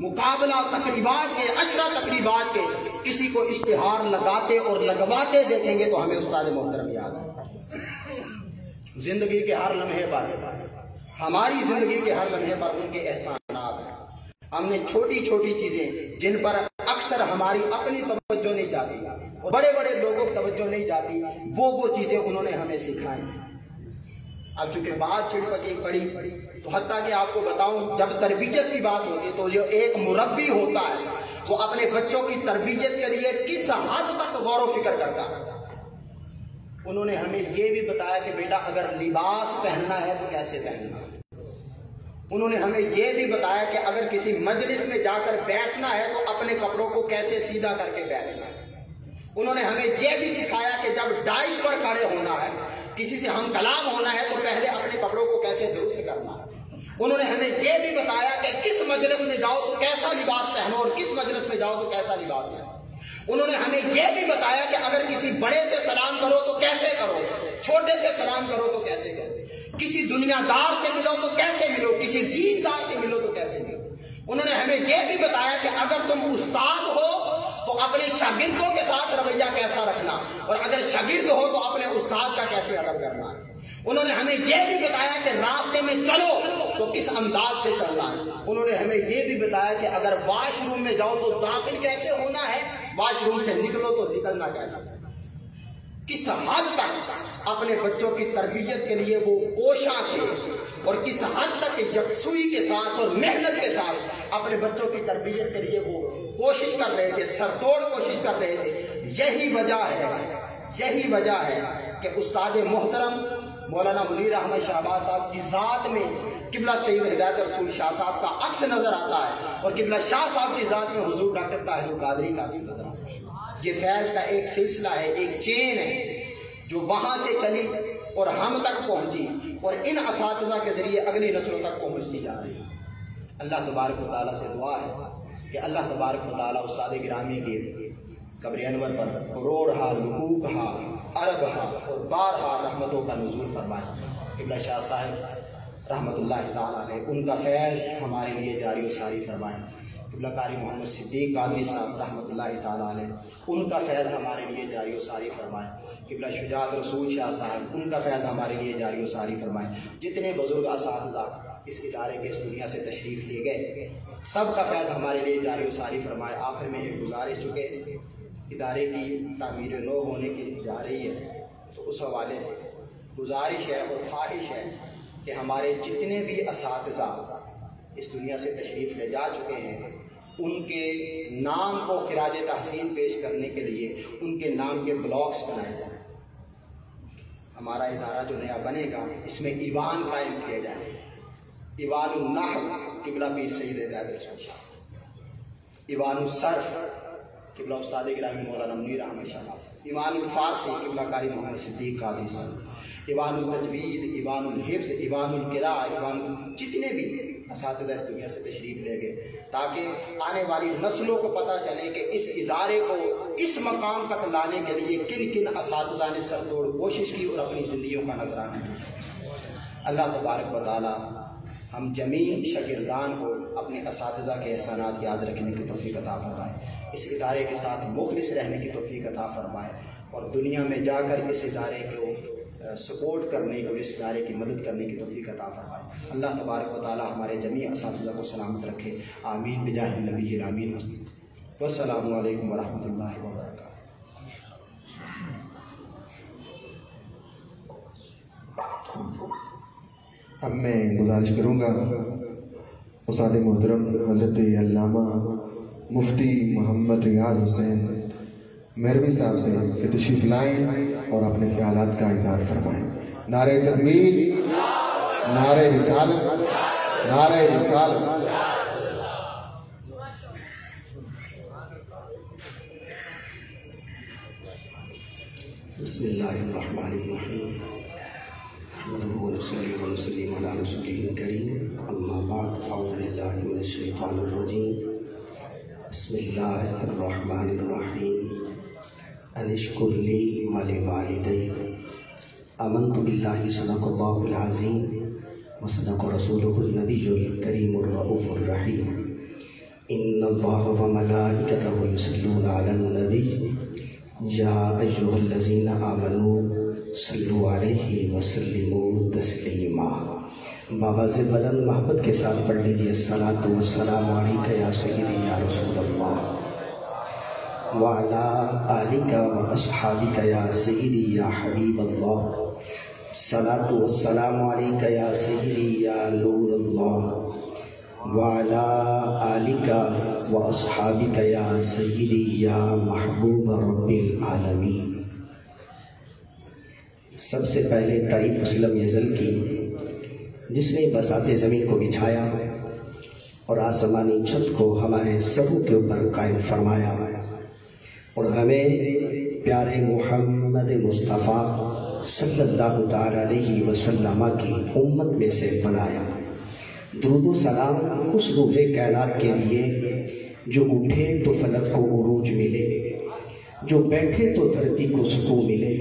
मुकाबला तकरीबात के, अशरा तकरीबात के, किसी को इश्तिहार लगाते और लगवाते देखेंगे तो हमें उस्ताद मोहतरम याद है। ज़िंदगी के हर लम्हे पर, हमारी ज़िंदगी के हर लम्हे पर उनके एहसान हमने छोटी छोटी चीज़ें जिन पर अक्सर हमारी अपनी तवज्जो नहीं जाती और बड़े बड़े लोगों की तवज्जो नहीं जाती वो वो चीज़ें उन्होंने हमें सिखाई। अब चूँकि बात छिड़पकी पड़ी तो हत्या कि आपको बताऊँ, जब तरबियत की बात होती है तो जो एक मुरब्बी होता है, वो अपने बच्चों की तरबियत के लिए किस हद तक गौर फ़िक्र करता है? उन्होंने हमें ये भी बताया कि बेटा, अगर लिबास पहनना है तो कैसे पहनना? है उन्होंने हमें यह भी बताया कि अगर किसी मजलिस में जाकर बैठना है तो अपने कपड़ों को कैसे सीधा करके बैठना है? उन्होंने हमें यह भी सिखाया कि जब डाइस पर खड़े होना है, किसी से हम कलाम होना है तो पहले अपने कपड़ों को कैसे दुरुस्त करना है? उन्होंने हमें यह भी बताया कि किस मजलिस में जाओ तो कैसा लिबास पहनो और किस मजलिस में जाओ तो कैसा लिबास पहनो। उन्होंने हमें यह भी बताया कि अगर किसी बड़े से सलाम करो तो कैसे करो? छोटे से सलाम करो तो कैसे करो? किसी दुनियादार से मिलो तो कैसे मिलो? किसी दीनदार से मिलो तो कैसे मिलो? उन्होंने हमें यह भी बताया कि अगर तुम उस्ताद हो तो अपने शागिर्दों के साथ रवैया कैसा रखना? और अगर शागिर्द हो तो अपने उस्ताद का कैसे अदब करना? उन्होंने हमें यह भी बताया कि रास्ते में चलो तो किस अंदाज से चलना? है उन्होंने हमें यह भी बताया कि अगर वॉशरूम में जाओ तो दाखिल कैसे होना है? वॉशरूम से निकलो तो निकलना कैसे? किस हद तक अपने बच्चों की तरबियत के लिए वो कोशा थे और किस हद तक यकसुई के साथ और मेहनत के साथ अपने बच्चों की तरबियत के लिए वो कोशिश कर रहे थे, सरतोड़ कोशिश कर रहे थे। यही वजह है, यही वजह है कि उस्ताद मोहतरम मौलाना मुनीर अहमद शाहबाज साहब की ज़ात में किबला सईद हिदायत रसूल शाह साहब का अक्स नज़र आता है और किबला शाह साहब की ज़ात में हुजूर डॉक्टर ताहिर कादरी का अक्स नज़र आता है। ये फैज का एक सिलसिला है, एक चेन है, जो वहाँ से चली और हम तक पहुँची और इन इस के ज़रिए अगली नस्लों तक पहुँचती जा रही अल्लाह तबारक वाली से दुआ है कि अल्लाह तबारक वाली उस्ताद ग्रामी के कब्र अनवर पर करोड़ हा लकूक हा अरब हा और बार हा रहमतों का नजूर फरमाए। इबला शाह साहब रहमत ने उनका फैज़ हमारे लिए जारी सारी फरमाए। कारी मोहम्मद सिद्दीक कादरी साहब अलैह। उनका फैज़ हमारे लिए जारी व सारी फरमाए। किबला शुजात रसूल शाह साहब, उनका फैज़ हमारे लिए जारी व सारी फरमाए। जितने बुज़ुर्ग इस इस इदारे के इस दुनिया से तशरीफ़ ले गए सब का फैज़ हमारे लिए जारी व सारी फरमाए। आखिर में एक गुजारिश चुके, इदारे की तमीर नो होने की जा रही है तो उस हवाले से गुजारिश है और ख्वाहिश है कि हमारे जितने भी इस दुनिया से तशरीफ़ ले जा चुके हैं उनके नाम को खराज तहसीन पेश करने के लिए उनके नाम के ब्लॉक्स बनाए जाए। हमारा इदारा जो नया बनेगा, इसमें ईवान कायम किया जाए। ईवान किबला पीर सईद ईवान सरफ, किबला उस्ताद ग्रामी मौलाना मुनीर अहमद शाह ईवान फारसी किबला कारी मोहम्मद सिद्दीक कादी साहब। ईवान तजवीद, ईवान हिफ्स ईवान किरा ईवान जितने भी इस दुनिया से तशरीफ़ ले गए, ताकि आने वाली नस्लों को पता चले कि इस इदारे को, इस मकाम तक लाने के लिए किन किन इस ने सर तोड़ कोशिश की और अपनी ज़िंदगी का नजराना अल्लाह तबारक वाली हम ज़मीन शगिरदान को अपने इस के एहसानात याद रखने की तोफ़ी अता फरमाए। इस इदारे के साथ मुखलिस रहने की तोफ़ी अता फरमाए और दुनिया में जाकर इस इदारे को सपोर्ट करने और इस इदारे की मदद करने की तोफ़ी अता फरमाए। अल्लाह तबारक वाली हमारे जमी इस को सलामत रखे। आमीन। बिजाह नबी आमीन वसलम वरहमल वर्क अब मैं गुजारिश करूँगा उसाद मोहतरम हज़रत अल्लामा मुफ्ती मोहम्मद रियाज हुसैन मरवी साहब से कि तशरीफ़ लाएँ और अपने ख्याल का इजहार फरमाएँ। नारे तकमीर नारे रिसाल नारे रिसाल बसमीम अनिश्कुरली वाले वालदे अमन तो बिल्लाहि सदक़ल्लाहुल-अज़ीम व सदक़ रसूलुहुन-नबियुल करीमुर-रऊफ़ुर-रहीम इन्नल्लाह व मलाइकतहु युसल्लूना अलन नबी। या अय्युहल्लज़ीना आमनू सल्लु अलैहि व सल्लिमू तस्लीमा। बाबा से बदन मोहब्बत के साथ पढ़ लीजिए, सलातु व सलाम अलैका या सय्यदी या रसूल या सईदी या हबीब अल्लाह सलात वसलाम आलिका या महबूब रब्बिल सबसे पहले तारीफ़ असलम यजल की, जिसने बसाते ज़मीन को बिछाया और आसमानी छत को हमारे सबों के ऊपर कायम फरमाया। और हमें प्यारे मोहम्मद मुस्तफ़ा सल्लल्लाहु अलैहि वसल्लम की उम्मत में से बनाया। दरुद सलाम उस रूह कैनात के लिए जो उठे तो फलक को उरूज मिले, जो बैठे तो धरती को सुकून मिले,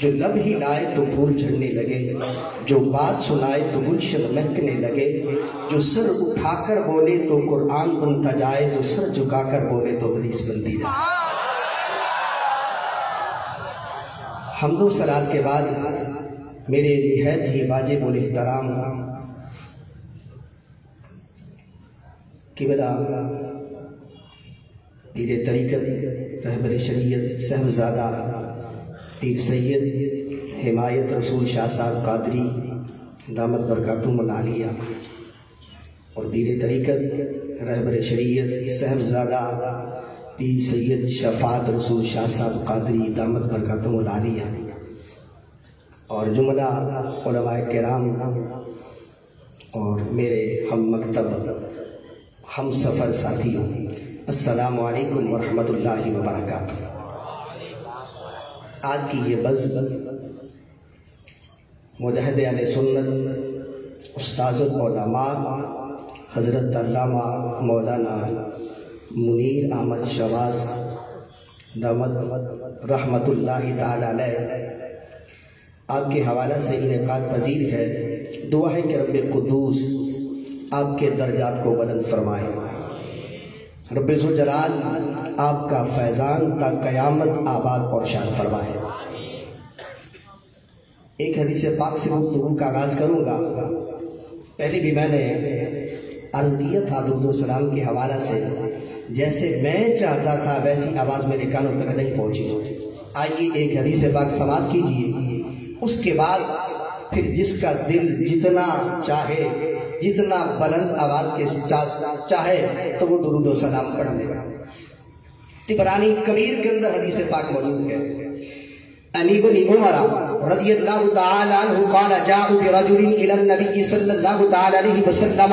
जो लब ही लाए तो फूल झड़ने लगे, जो बात सुनाए तो गुलशन महकने लगे, जो सर उठाकर बोले तो कुरान बनता जाए, जो सर झुकाकर बोले तो हदीस बनती जाए। हमदो सलाद के बाद मेरे निहत ही वाजिब एहतराम किबला, पीर तरीक़त, रहबर शरीयत साहबजादा पीर सैद हिमायत रसूल शाह साहब कादरी, दामद बरकातुम लिया और पीर तरीक़त, रहबर शरीयत साहबजादा पीर सैयद शफात रसूल शाह साहब कादरी दामद बरकतम आलिया और जुमला कराम और मेरे हम मकतब, हम सफ़र साथियों, अस्सलाम वालेकुम वरहमतुल्लाहि वबरकातुहू। आज की ये बज़ मुजाहिद अल सुन्नत उस्ताज़ुलमा हज़रत मौलाना मुनीर अहमद शवास, दमद रहमतुल्लाह आपके हवाला से इनका पजीर है। दुआ है कि रब कुदूस आपके दर्जात को बुलंद फरमाए। जलाल आपका फैजान ता कयामत आबाद और शान फरमाए। एक हदीस पाक से गुफ्तगू का आगाज़ करूँगा। पहले भी मैंने अर्ज़ किया था दुर्दो सलाम के हवाला से जैसे मैं चाहता था, वैसी आवाज़ मेरे कानों तक नहीं पहुँची। आइए एक हदीस पाक समाप्त कीजिए। उसके बाद फिर जिसका दिल जितना चाहे, जितना बुलंद आवाज़ के चाहे तो वो दुरुदो सलाम पढ़ लेगा तिबरानी कबीर के अंदर हदीस पाक मौजूद है। इब्न उमर रदियल्लाहु तआला अन्हु क़ाल जाउ बिरजुलिन इला नबी सल्लल्लाहु तआला अलैहि वसल्लम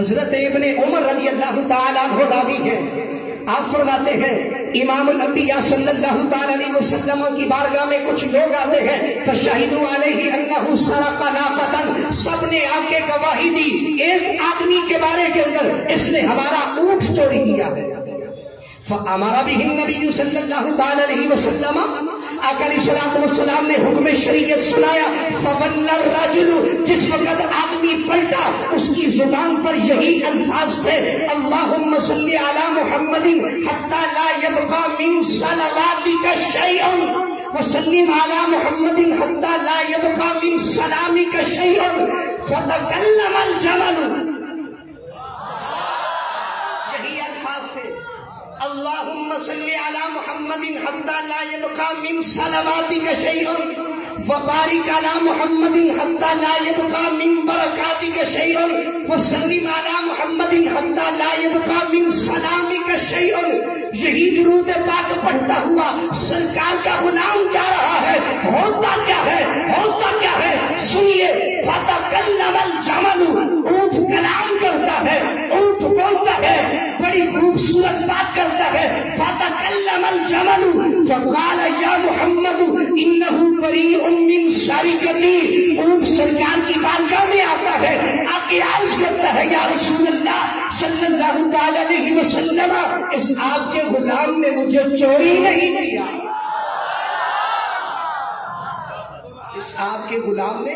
हज़रत इबन उमर रज़ी अल्लाह रावी है। आप फरमाते हैं इमाम अम्बिया सल्लल्लाहु अलैहि वसल्लम की बारगाह में कुछ लोग आते हैं तो शहीद नाफतन, सबने आके गवाही दी। एक आदमी के बारे के अंदर इसने हमारा ऊँट चोरी किया। है हमारा भी नबी सल्लल्लाहु अलैहि वसल्लम सलाम ने हुक्म शरीयत सुनाया फवल्लर रजुलु, जिस वक्त आदमी पलटा, उसकी ज़ुबान पर यही अल्फाज थे, अल्लाहुम्म सल्ली अला मुहम्मदिन, हत्ता ला यबका मिन सलावातिका शैअन वसल्लिम अला मुहम्मदिन, हत्ता ला यबका मिन सलामिका शैअन फतकल्लम अल जमल यही अल्फाज थे अल्लाहुम्म सल्ली अला मुहम्मदिन हत्ता ला यबका मिन सलावातिका शैअन वबारिक अला मुहम्मदिन हत्ता ला यबका मिन बरकातिका शैअन वसल्लिम अला मुहम्मदिन हत्ता ला यबका मिन सलामिका शैअन। यही दुरूद पाक पढ़ता हुआ सरकार का गुलाम जा रहा है। होता क्या है? होता क्या है? सुनिए, फतकल्लमल जमलु, ऊँट कलाम करता है, ऊँट बोलता है बड़ी खूबसूरत बात करता है। फतकल्लमल जमलु, फकाल या मुहम्मद, इन्नहु बरीउम मिन शरीकती। ऊँट सरकार की बारगाह में आता है, आके अर्ज़ करता है, या रसूल अल्लाह सल्लल्लाहु ताला अलैहि वसल्लम, इस आपके गुलाम ने मुझे चोरी नहीं किया। इस आपके गुलाम ने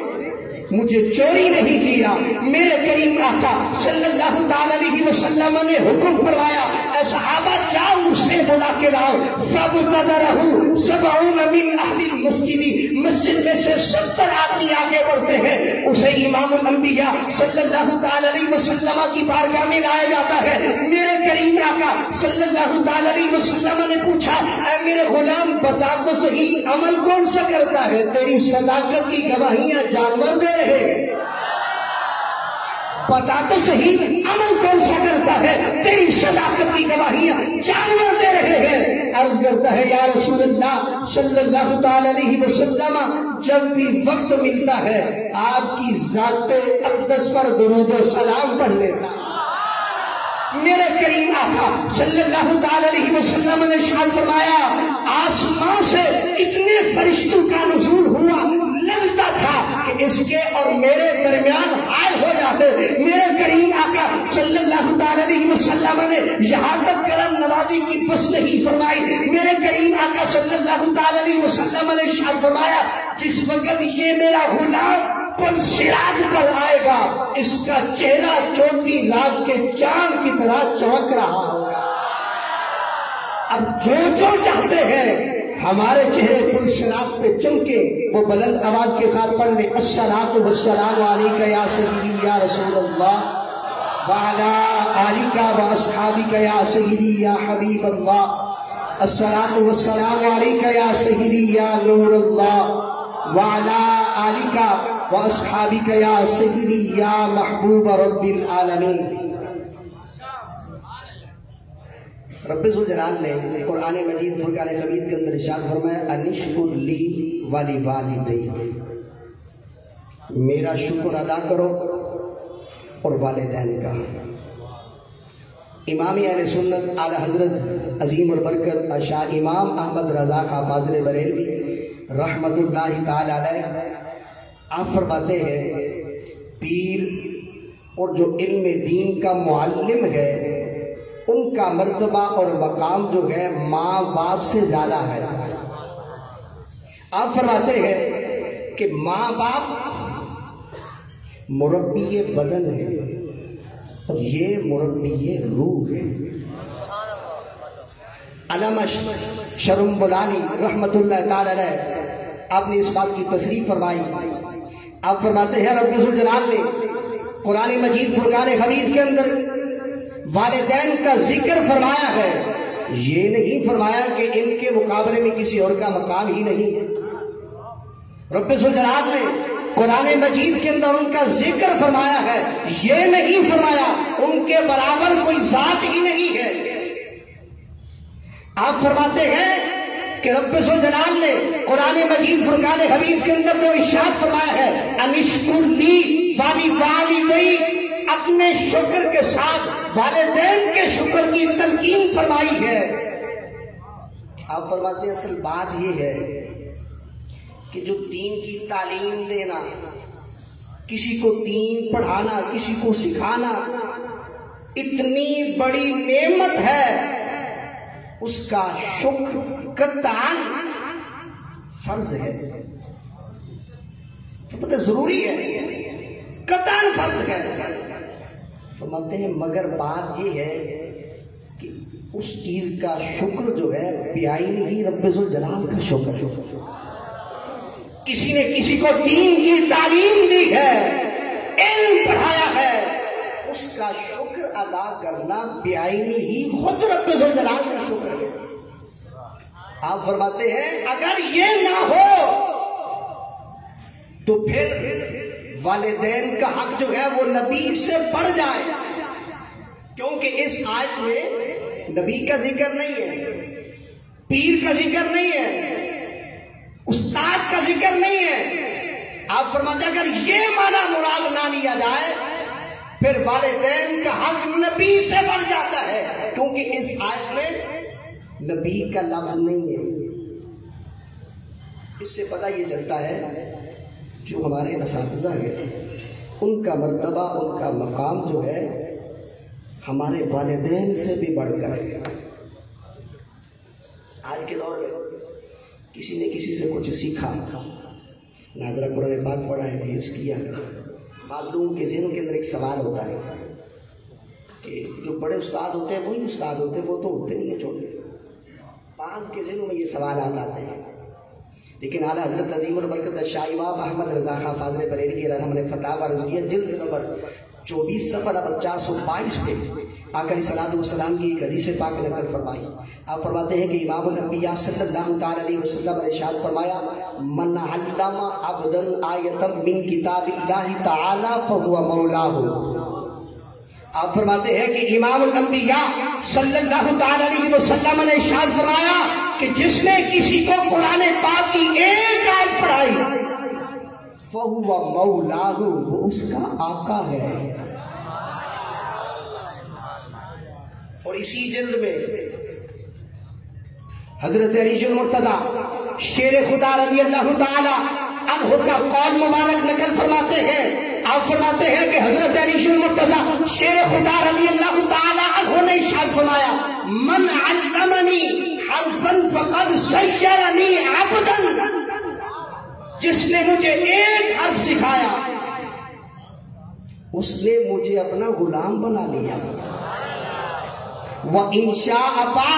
मुझे चोरी नहीं किया। मेरे करीम आका, सल्लल्लाहु अलैहि वसल्लम ने हुक्म फरमाया सहाबा जाओ उसे बुला के लाओ। सब तदरहु सबउन मिन अहलिल मस्जिदी। मस्जिद में से सत्तर आदमी आगे बढ़ते हैं। उसे इमाम अंबिया सल्लल्लाहु अलैहि वसल्लम की बारगाह में लाया जाता है। मेरे करीम आका, सल्लल्लाहु अलैहि वसल्लम ने पूछा ऐ मेरे गुलाम, बता तो सही, अमल कौन सा करता है? तेरी सदाकत की गवाहियाँ जानवर दे रहे बता तो सही, अमल कौन सा करता है? तेरी सदाकत की गवाहियाँ जानवर दे रहे हैं। अर्ज़ करता है, या रसूल अल्लाह सल्लल्लाहु जब भी वक्त मिलता है, आपकी जाते अकदस पर दोनों दो सलाम पढ़ लेता। मेरे करीम आका सल्लल्लाहु अलैहि वसल्लम ने शान फरमाया, आसमां से इतने फरिश्तों का नजूल हुआ, लगता था कि इसके और मेरे दरमियान हाल हो जाते। मेरे करीम आका सल्लल्लाहु अलैहि वसल्लम ने यहाँ तक करम नवाजी की बस नहीं फरमाई। मेरे करीम आका सल्लल्लाहु अलैहि वसल्लम ने शान फरमाया, जिस वक्त ये मेरा गुलाम पर सिराज पर आएगा? इसका चेहरा चौथी रात के चाँद की तरह चमक रहा होगा अब जो जो चाहते हैं, हमारे चेहरे पुल शराब पे चमके। वो बुलंद आवाज़ के साथ पढ़ ले अस्सलातु वस्सलामु अलैका या सही या रसूल अल्लाह वाला आलिका व अस्हाबिका या सय्यदी या हबीब अल्लाह अस्सलातु वस्सलामु अलैका या सय्यदी या नूर अल्लाह वाला आलिका व अस्हाबिका या सय्यदी या महबूब रब्बिल आलमीन। रब्बुल जलाल ने कुरान मजीद फुरकान हमीद के अंदर इशार फरमाया, अनिशकुर ली वाली वालिदैन। मेरा शुक्र अदा करो और वालिदैन का। इमाम अहल सुन्नत, आला हज़रत अजीम और बरकत शाह इमाम अहमद रजा खा फाजल बरेलवी ताला अलैह। आप फरमाते हैं, पीर और जो इल्म दीन का मुअल्लिम है, उनका मर्तबा और मकाम जो है माँ बाप से ज़्यादा है। आप फरमाते हैं कि माँ बाप मुरब्बी बदन है, और ये मुरब्बी रूह है। अलामा शरुम बुलानी रहमतुल्लाह ताला आपने इस बात की तशरीफ़ फरमाई। आप फरमाते हैं रब्बुल जलाल ने कुरान मजीद फुरकान हमीद के अंदर वालदेन का ज़िक्र फरमाया है। ये नहीं फरमाया कि इनके मुकाबले में किसी और का मकाम ही नहीं है। रब्बुल ने कुरान मजीद के अंदर उनका ज़िक्र फरमाया है। ये नहीं फरमाया, उनके बराबर कोई जात ही नहीं है। आप फरमाते हैं कि रब्बुल जलाल ने कुरान मजीद फुरकान हमीद के अंदर जो इशाद फरमाया है अनिश्कुल्ली वाली वाली दई अपने शुक्र के साथ वालदेन के शुक्र की तलकीन फरमाई है। आप फरमाते हैं, असल बात यह है कि जो दीन की तालीम देना किसी को दीन पढ़ाना, किसी को सिखाना, इतनी बड़ी नेमत है उसका शुक्र कतान फ़र्ज़ है। तो पता ज़रूरी है कतान फ़र्ज़ है। फरमाते हैं, मगर बात यह है कि उस चीज़ का शुक्र जो है, बेआईन ही रब्बुल जलाल का शुक्र किसी ने किसी को दीन की तालीम दी है, इल्म पढ़ाया है उसका शुक्र अदा करना बेआईनी ही खुद जलाल का शुक्र है। आप फरमाते हैं, अगर ये ना हो तो फिर वालदेन का हक जो है वो नबी से बढ़ जाए। क्योंकि इस आयत में नबी का ज़िक्र नहीं है, पीर का ज़िक्र नहीं है, उस्ताद का ज़िक्र नहीं है। आप फरमाते अगर ये माना मुराद ना लिया जाए फिर वालदेन का हक नबी से बढ़ जाता है, क्योंकि इस आयत में नबी का लफ्ज नहीं है। इससे पता ये चलता है, जो हमारे इस है, उनका मरतबा, उनका मकाम जो है, हमारे वालदेन से भी बढ़कर है। आज के दौर में किसी ने किसी से कुछ सीखा। नाजरा कुरान पाक पढ़ा है, यूज़ किया। बाद लोगों के जहनों के अंदर एक सवाल होता है कि जो बड़े उस्ताद होते हैं, वही उस्ताद होते हैं, वो तो होते नहीं है छोटे। पाँच के जहनों में ये सवाल आ जाते हैं। लेकिन आला हज़रत अजीम बरकत शाह अहमद रजा खा फाजरे बरेली के रहम ने फतावा रजकिया जिल्द नंबर चौबीस सफ़र अब चार सौ बाईस पे। आकर सलाम की एक हदीस पाक नकल फरमाई। आप फरमाते हैं कि इमाम नबिया सल्लल्लाहु अलैहि वसल्लम ने इरशाद फरमाया, मन अल्लमा आयतम मिन तआला फहुवा मौलाहु। आप फरमाते हैं कि इमाम सल्लल्लाहु अलैहि वसल्लम ने इरशाद फरमाया कि जिसने किसी को कुरान पाक की एक आयत पढ़ाई, फहुवा मौलाहु, वो उसका आका है। और इसी जल्द में हज़रत अलीजुल मुर्तजा, शेर खुदा रज़ी अल्लाह का कौल मुबारक नकल फरमाते हैं। आप फरमाते हैं कि हज़रत अलीजुल मुर्तजा, शेर खुदा रज़ी अल्लाह ने इरशाद फरमाया, मन अल्लमनी हरफन फकद सय्यरनी अबदन जिसने मुझे एक हर्फ सिखाया। उसने मुझे अपना गुलाम बना लिया। वह इंशा अपा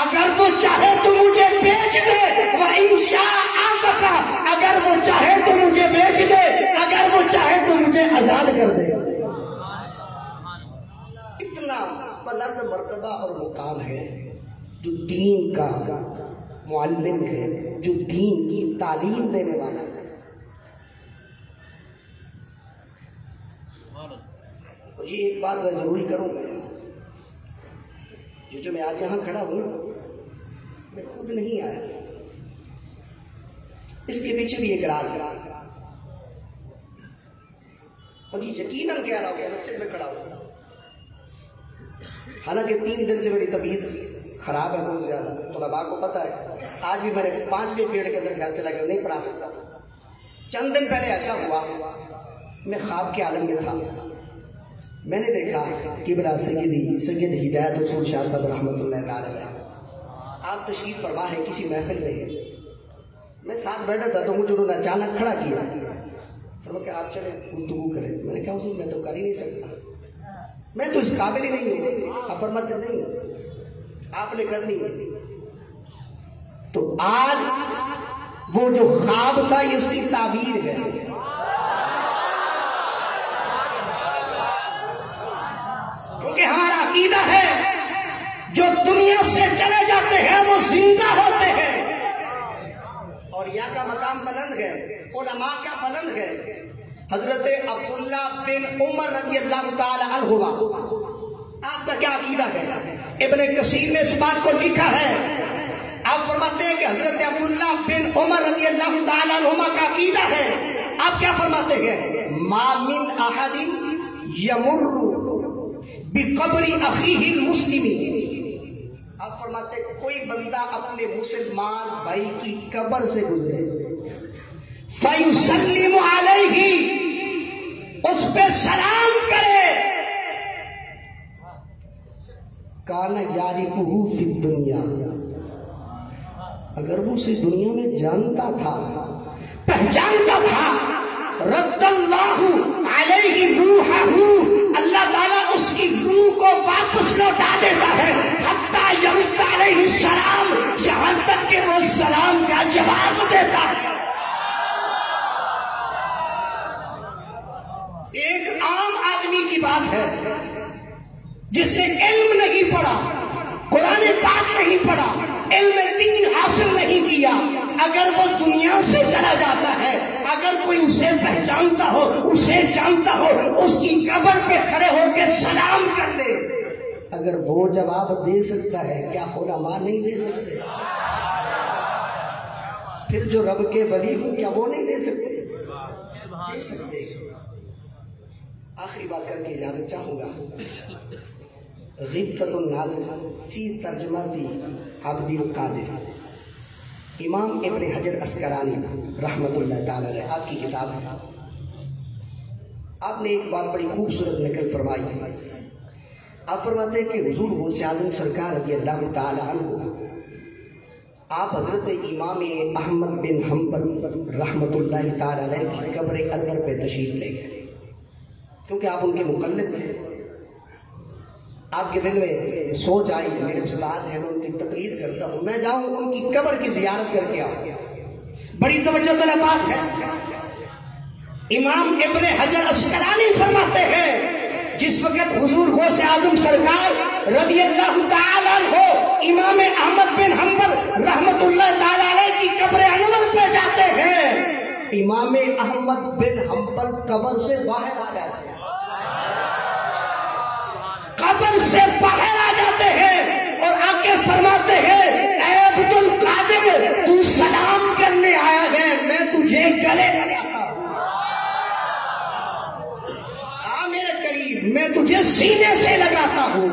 अगर वो चाहे तो मुझे बेच दे। वह इंशा का अगर वो चाहे तो मुझे बेच दे। अगर वो चाहे तो मुझे आज़ाद कर दे। इतना बुलंद मर्तबा और मुकाम है जो दीन का मुअल्लिम है, जो दीन की तालीम देने वाला है। ये एक बात मैं ज़रूरी करूँगा। ये जो मैं आज यहाँ खड़ा हूँ मैं खुद नहीं आया। इसके पीछे भी एक राज है। और ये यकीनन कह रहा हूँ मस्जिद में खड़ा हूँ। हालाँकि तीन दिन से मेरी तबीयत खराब है, बहुत ज़्यादा। तलबा को पता है, आज भी मैंने पाँचवें पीरियड के अंदर घर चला गया नहीं पढ़ा सकता। चंद दिन पहले ऐसा हुआ, मैं ख्वाब के आलम में था। मैंने देखा कि बरा सैदी सैयद हिदायत रसूल शाह साहब रहमत आप तशरीफ़ फरमा है, किसी महफिल में है। मैं साथ बैठा था तो मुझे उन्होंने अचानक खड़ा किया। फरमा कि आप चले, गुफ्तगू करें। मैंने कहा उसमें मैं तो कर ही नहीं सकता। मैं तो इस काबिल ही नहीं हूँ। आप फरमाते, नहीं, आपने करनी है। तो आज वो जो ख्वाब था, ये उसकी ताबीर है क्योंकि हमारा अकीदा है जो दुनिया से चले जाते हैं, वो ज़िंदा होते हैं। और यहाँ का मकाम बुलंद है, उलमा का बुलंद है। हज़रत अब्दुल्ला बिन उमर रज़ी अल्लाह आपका क्या अकीदा है? इब्ने कसीर ने इस बात को लिखा है। आप फरमाते हैं कि हज़रत अब्दुल्ला बिन उमर रज़ी अल्लाह अन्हुमा का अकीदा है? आप क्या फरमाते हैं? मामिन अहदिन यमुर्रु बिकबरी अखीही मुस्लिमी आप फरमाते कोई बंदा अपने मुसलमान भाई की कब्र से गुजरे। फयुसल्लिम अलैहि उस पे सलाम करे। काना यारिफुहु फ़ी दुनिया। अगर वो उसे दुनिया में जानता था, पहचानता था रद्दल्लाहु अलैहि रूहहु, अल्लाह ताला उसकी रूह को वापस लौटा देता है। यरुद्द अलैहि सलाम यहाँ तक कि वो सलाम का जवाब देता है। एक आम आदमी की बात है, जिसने इल्म नहीं पढ़ा, कुरान पाक नहीं पढ़ा, इल्म दीन हासिल नहीं किया, अगर वो दुनिया से चला जाता है, अगर कोई उसे पहचानता हो, उसे जानता हो, उसकी कब्र पे खड़े होकर सलाम कर ले। अगर वो जवाब दे सकता है, क्या उलमा नहीं दे सकते? फिर जो रब के वली हो, क्या वो नहीं दे सकते? दे सकते। आखिरी बात करके इजाज़त चाहूँगा। नाज़िर फ़ी तर्जमती अब्दुल कादिर। इमाम इब्न हजर अस्करानी रहमतुल्लाह ताला आपकी किताब है। आपने एक बात बड़ी खूबसूरत नकल फरमाई। आप फरमाते हैं कि हुजूर वो आलम सरकार रज़ी अल्लाह अन्हु। आप हज़रत इमाम अहमद बिन ताला अलैह की कब्र अजहर पे तशरीफ़ ले गए। क्योंकि आप उनके मुकल्लद थे। आपके दिल में सोच आई कि मेरे उस्ताद हैं, मैं उनकी तकलीफ़ करता हूँ, मैं जाऊँ उनकी कब्र की जियारत करके आऊँ। बड़ी तवज्जो तला बात है। इमाम इब्ने हजर अस्कलानी फरमाते हैं जिस वक्त हुजूर गौसे आज़म सरकार रदी अल्लाह हो इमाम अहमद बिन तआला अलैह की कब्र अनवर पे जाते हैं। इमाम अहमद बिन हम्बल कब्र से बाहर आ जाते हैं। कब्र से बाहर आ जाते हैं और आके फरमाते हैं अब्दुल कादिर, तू सलाम करने आया है, मैं तुझे गले लगाता हूँ आ मेरे करीब मैं तुझे सीने से लगाता हूँ।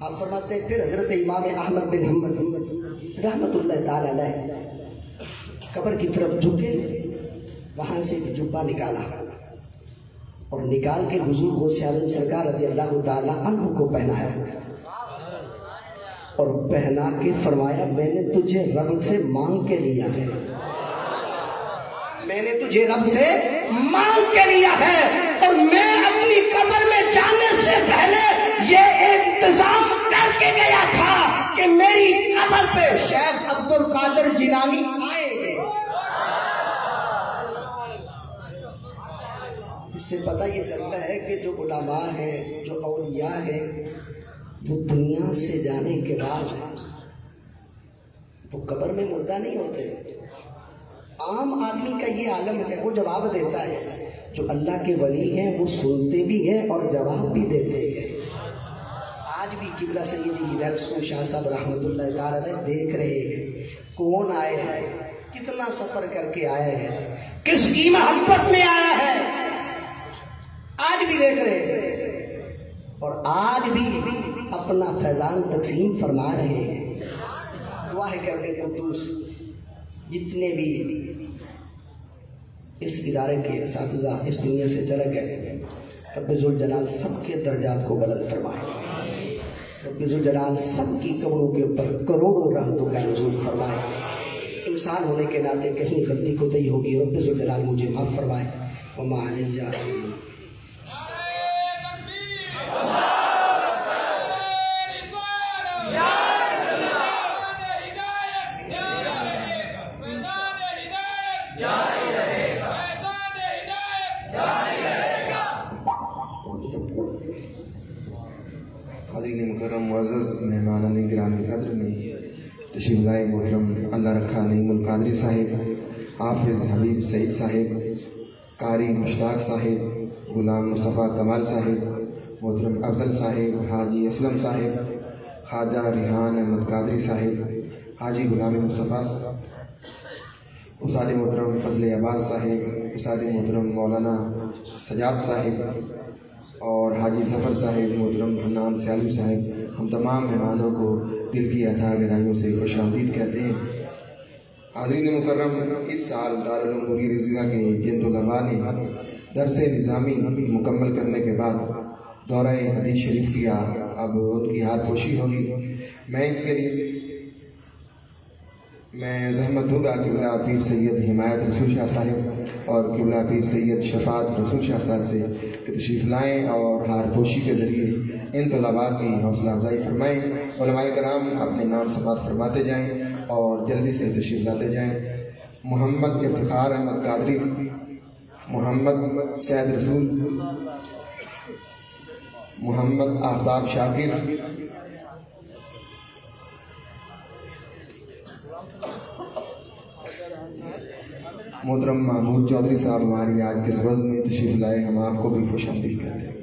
आप फरमाते हैं, फिर हज़रत इमाम अहमद बिन ताला अलैह, कब्र की तरफ़ झुके, वहाँ से एक जुब्बा निकाला और निकाल के हजूर गौसे आलम सरकार रज़ी अल्लाह ताला को पहनाया और पहना के फरमाया, मैंने तुझे रब से मांग के लिया है। मैंने तुझे रब से मांग के लिया है। से पहले ये इंतज़ाम करके गया था कि मेरी कबर पे शेख अब्दुल कादिर जिलानी आएँगे। इससे पता ये चलता है कि जो उलामा है, जो अलिया है, वो दुनिया से जाने के बाद वो कबर में मुर्दा नहीं होते। आम आदमी का ये आलम है, वो जवाब देता है। जो अल्लाह के वली हैं, वो सुनते भी हैं और जवाब भी देते हैं। आज भी किबला सैदी रसू शाह साहब अलैह देख रहे हैं, कौन आए हैं, कितना सफ़र करके आए हैं किसकी मोहब्बत में आया है, आज भी देख रहे हैं। और आज भी अपना फैजान तकसीम फरमा रहे हैं। दुआ है जितने भी इस इदारे के इस दुनिया से चले गए। रबीजुल जलाल सबके दर्जात को बुलंद फरमाए। रबीजुल जलाल सबकी कब्रों के ऊपर करोड़ों रहमतों का नजूल फरमाए। इंसान होने के नाते कहीं गलती को तय होगी रबीजुल जलाल मुझे माफ़ फरमाए हाजिर मुकरम मुआज़ ग्राम कदर में तशीफ लाए मोहतरम अल्लाह रखा नईमुल कादरी साहिब, हाफिज़ हबीब सईद साहिब, कारी मुश्ताक साहिब, गुलाम मुस्तफ़ा कमाल साहिब, मोहतरम अफजल साहिब, हाजी असलम साहिब, ख्वाजा रिहान अहमद कादरी साहिब, हाजी गुलाम मुस्तफ़ा उसाद मोहतरम फजल अब्बास साहिब उसाद मोहतरम मौलाना सजाद साहिब और हाजी सफ़र साहिब, मोहतरम हन्नान सयालवी साहिब, हम तमाम मेहमानों को दिल की अथा गहराइयों से खुश आमदीद कहते हैं। हाजरीन मुकर्रम, इस साल दारुल रिजगा के जिन तलबा ने दरस निज़ामी मुकम्मल करने के बाद दौरा हदीस शरीफ किया। अब उनकी हाथ पोशी होगी। मैं इसके लिए मैं जहमत दूँगा किबला पीर सैयद हिमायत रसूल शाह साहिब और किबला पीर सैयद शफात रसूल शाह साहब से कि तशरीफ़ लाएँ और हार पोशी के ज़रिए इन तलबा की हौसला अफजाई फरमाएँ। कराम अपने नाम समात फरमाते जाएँ और जल्दी से तशरीफ़ लाते जाएँ। मोहम्मद इफ्तार अहमद कादरी, मोहम्मद सैद रसूल, मोहम्मद आफ्ताब शाकिर मोहतरम महमूद चौधरी साहब, हमारी आज किस वज़न में तशरीफ़ लाए। हम आपको भी खुश आमदीद कहते हैं।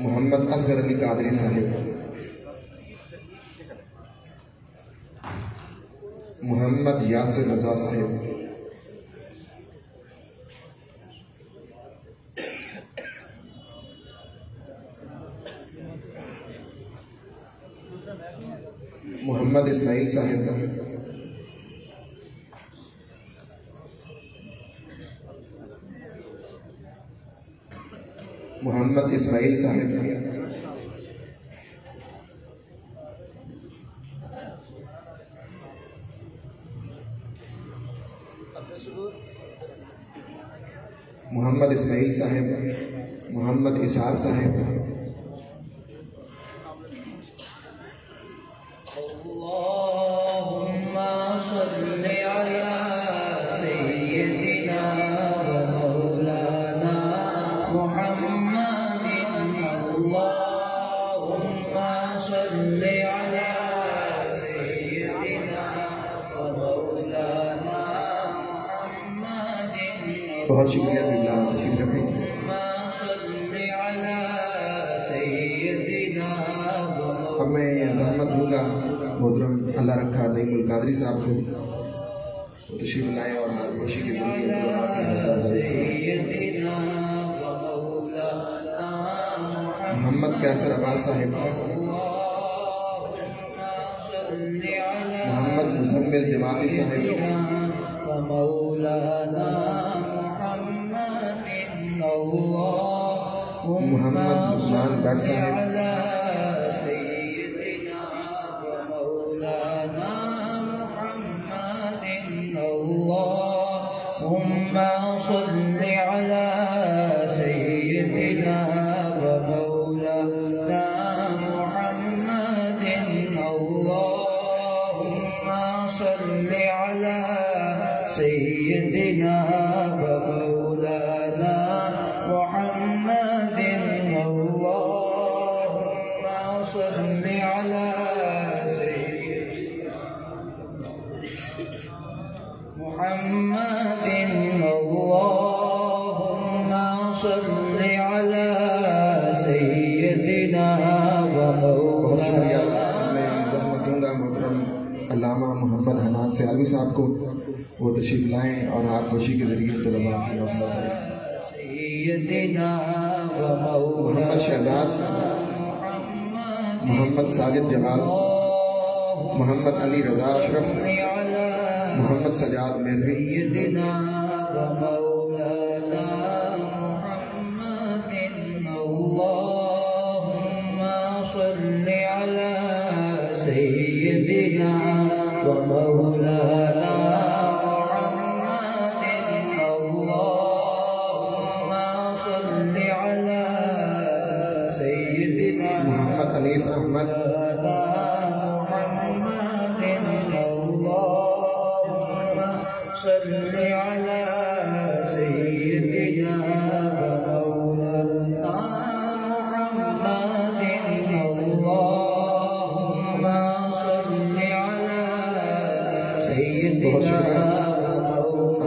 मोहम्मद असगर अली कादरी साहिब। मोहम्मद यासिर रजा साहिब। इस्माइल साहिब मोहम्मद इस्माइल साहिब। मोहम्मद इस्माइल साहिब। मोहम्मद इसार साहिब।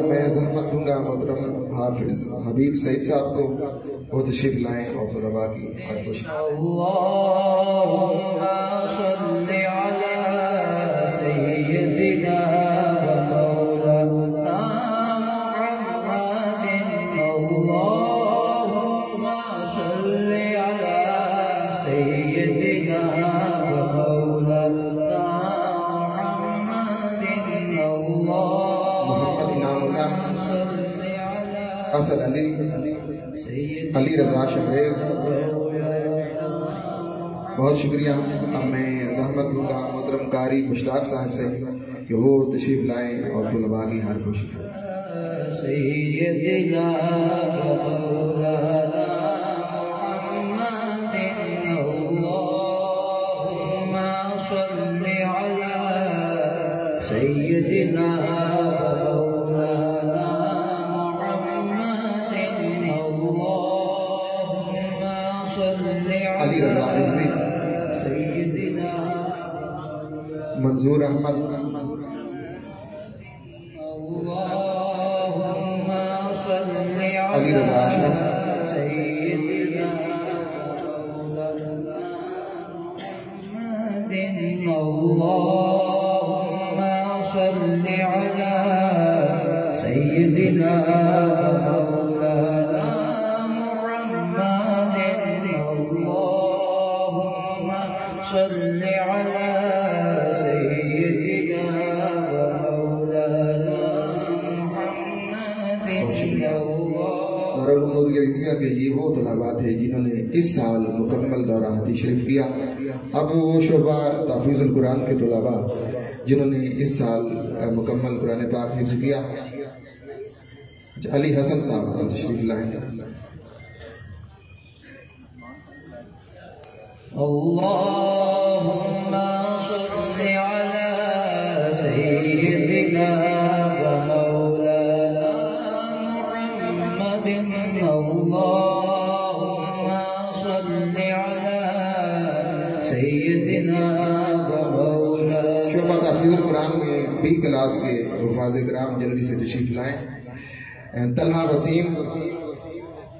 मैं जहमत दूँगा मोहतरम हाफिज हबीब सईद साहब को बहुत तशरीफ़ लाएँ और तलबा की हर खुशी अली रजा शबरेज बहुत शुक्रिया। अब मैं जहमत लूँगा मोहतरम कारी मुश्ताक साहब से कि वो तशरीफ़ लाए और तलबा की हर खुशी मंजूर के तो तलबा जिन्होंने इस साल मुकम्मल कुरान पाक हिज किया, अली हसन साहब हाँ तशरीफ़ लाए। बी क्लास के हफाज कराम जल्दी से तशीफ लाएँ। तलहा वसीम,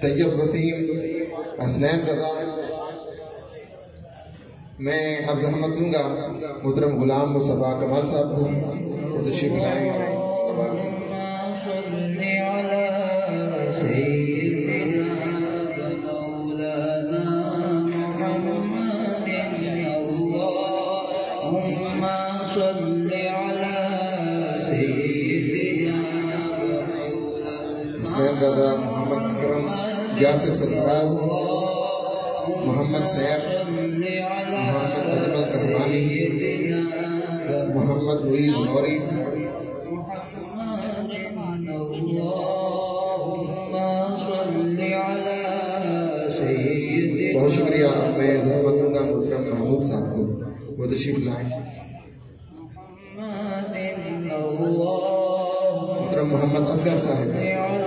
तैयब वसीम हसनैन रजा। मैं अब जहमत दूँगा, मुहतरम गुलाम मुस्तफ़ा कमाल साहब को तशीफ लाएँ। जासिफ सरफराज मोहम्मद सैफ, मोहम्मद अजमल रहमानी मोहम्मद मुईज मौरी। बहुत शुक्रिया मैं जहमत दूँगा मुद्रम महमूद साहब को। वो तो तशीफ लाए। मुद्रम मोहम्मद असगर साहब।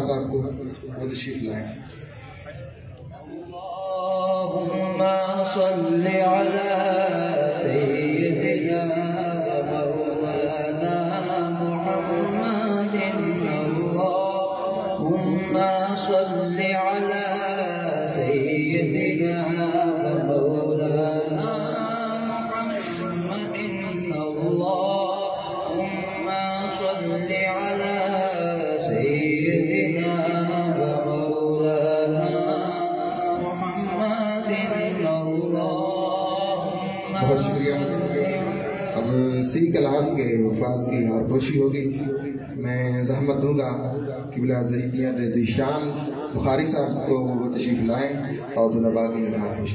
गुलाम मुस्तफ़ा साहब को वो तशरीफ़ लाएँ शान बुखारी साहब को वो तशरीफ़ लाएँ और दुलबा के यहाँ खुश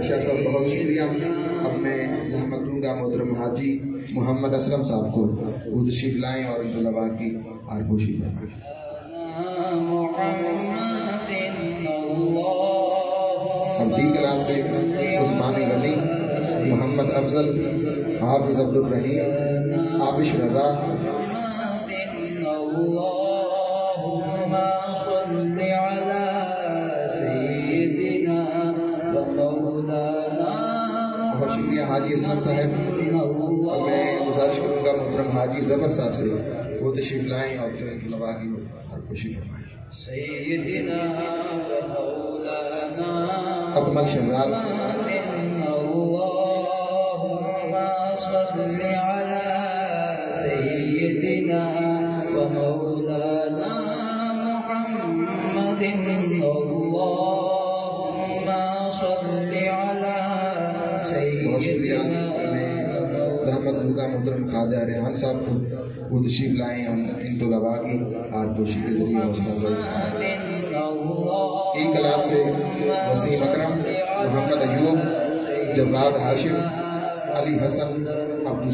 शाह साहब बहुत शुक्रिया अब मैं जहमत दूंगा मोहतरम हाजी मोहम्मद असलम साहब को वो तशरीफ लाएं और इन तलबा की हारपोशी फरमाएं हाफिज अब्दुल रहीम आबिश रजा। बहुत शुक्रिया हाजी इस्लाम साहब। और मैं गुजारिश करूँगा मोहतरम हाजी ज़फ़र साहब से वो तशरीफ़ लाएँ और फिर की नवा की खुशी फरमाएँ। सैदिना अकमल शहजाद। रेहान साहब को वो तशरीफ़ लाए, हम इन दबा की दोषी के ज़रिए फरमाएँ। क्लास से वसीम अक्रम मोहम्मद अयूब जवाद हाशिम अली हसन अब्दुल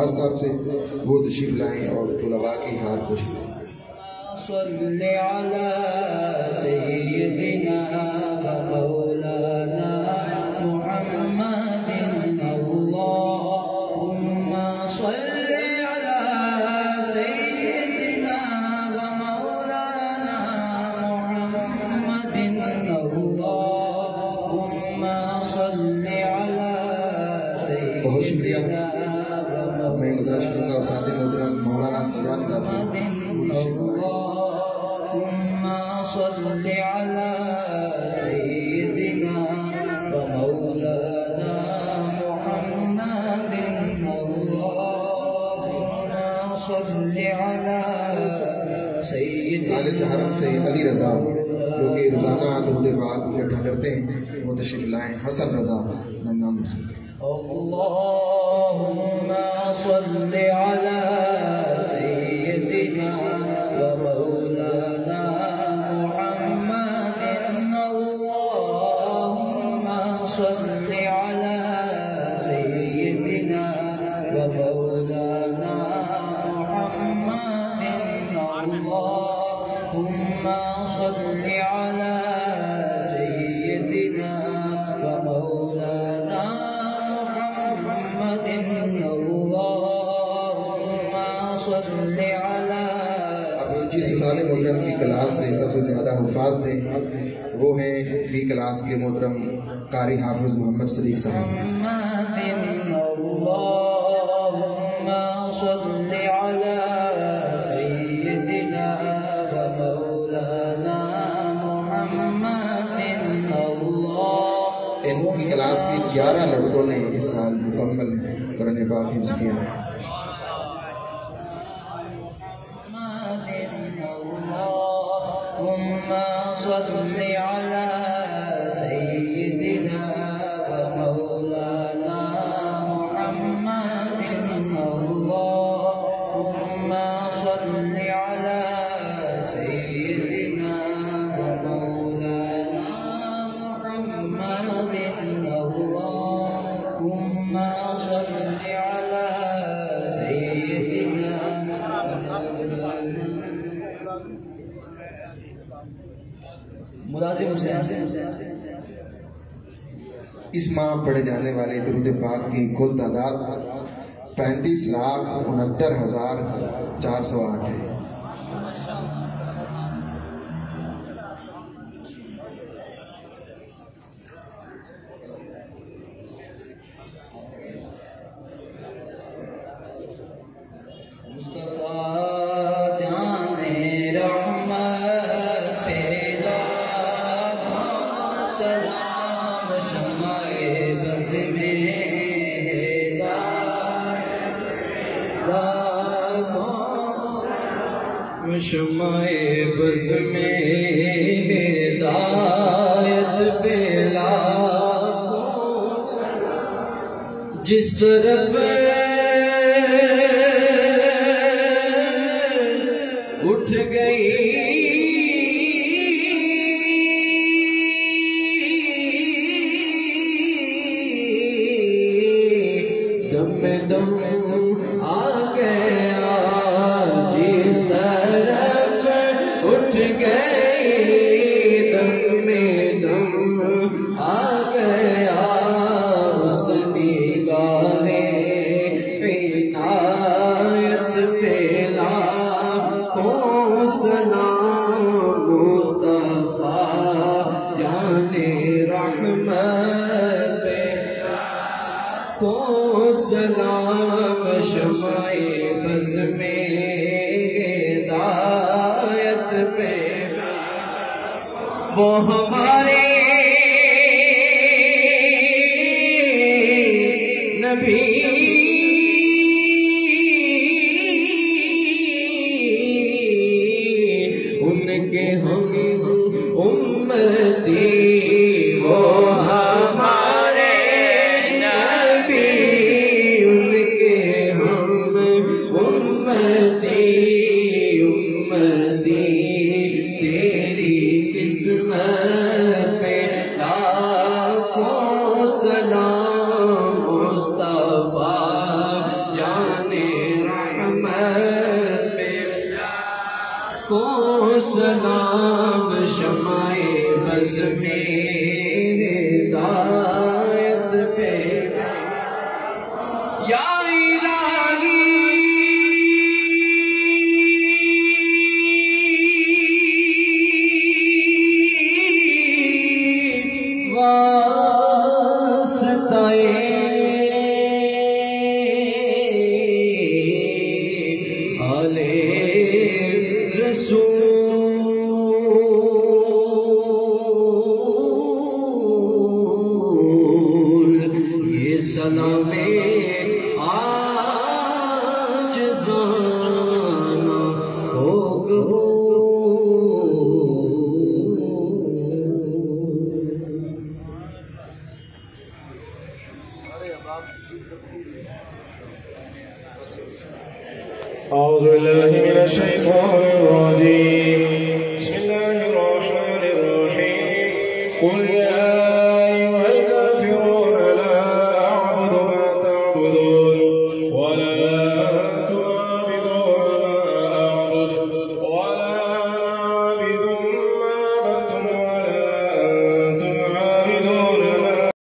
अब्बास साहब से वो तशीफ लाएँ और तलबा के हाथ पूछ लें। hassan raza कारी हाफिज मोहम्मद सदीक साहब। इनकी क्लास के ग्यारह लड़कों ने इस साल मुकम्मल करने पाक किया है। इस माह पढ़े जाने वाले दरुद पाक की कुल तादाद पैंतीस लाख उनहत्तर हज़ार चार सौ आठ है।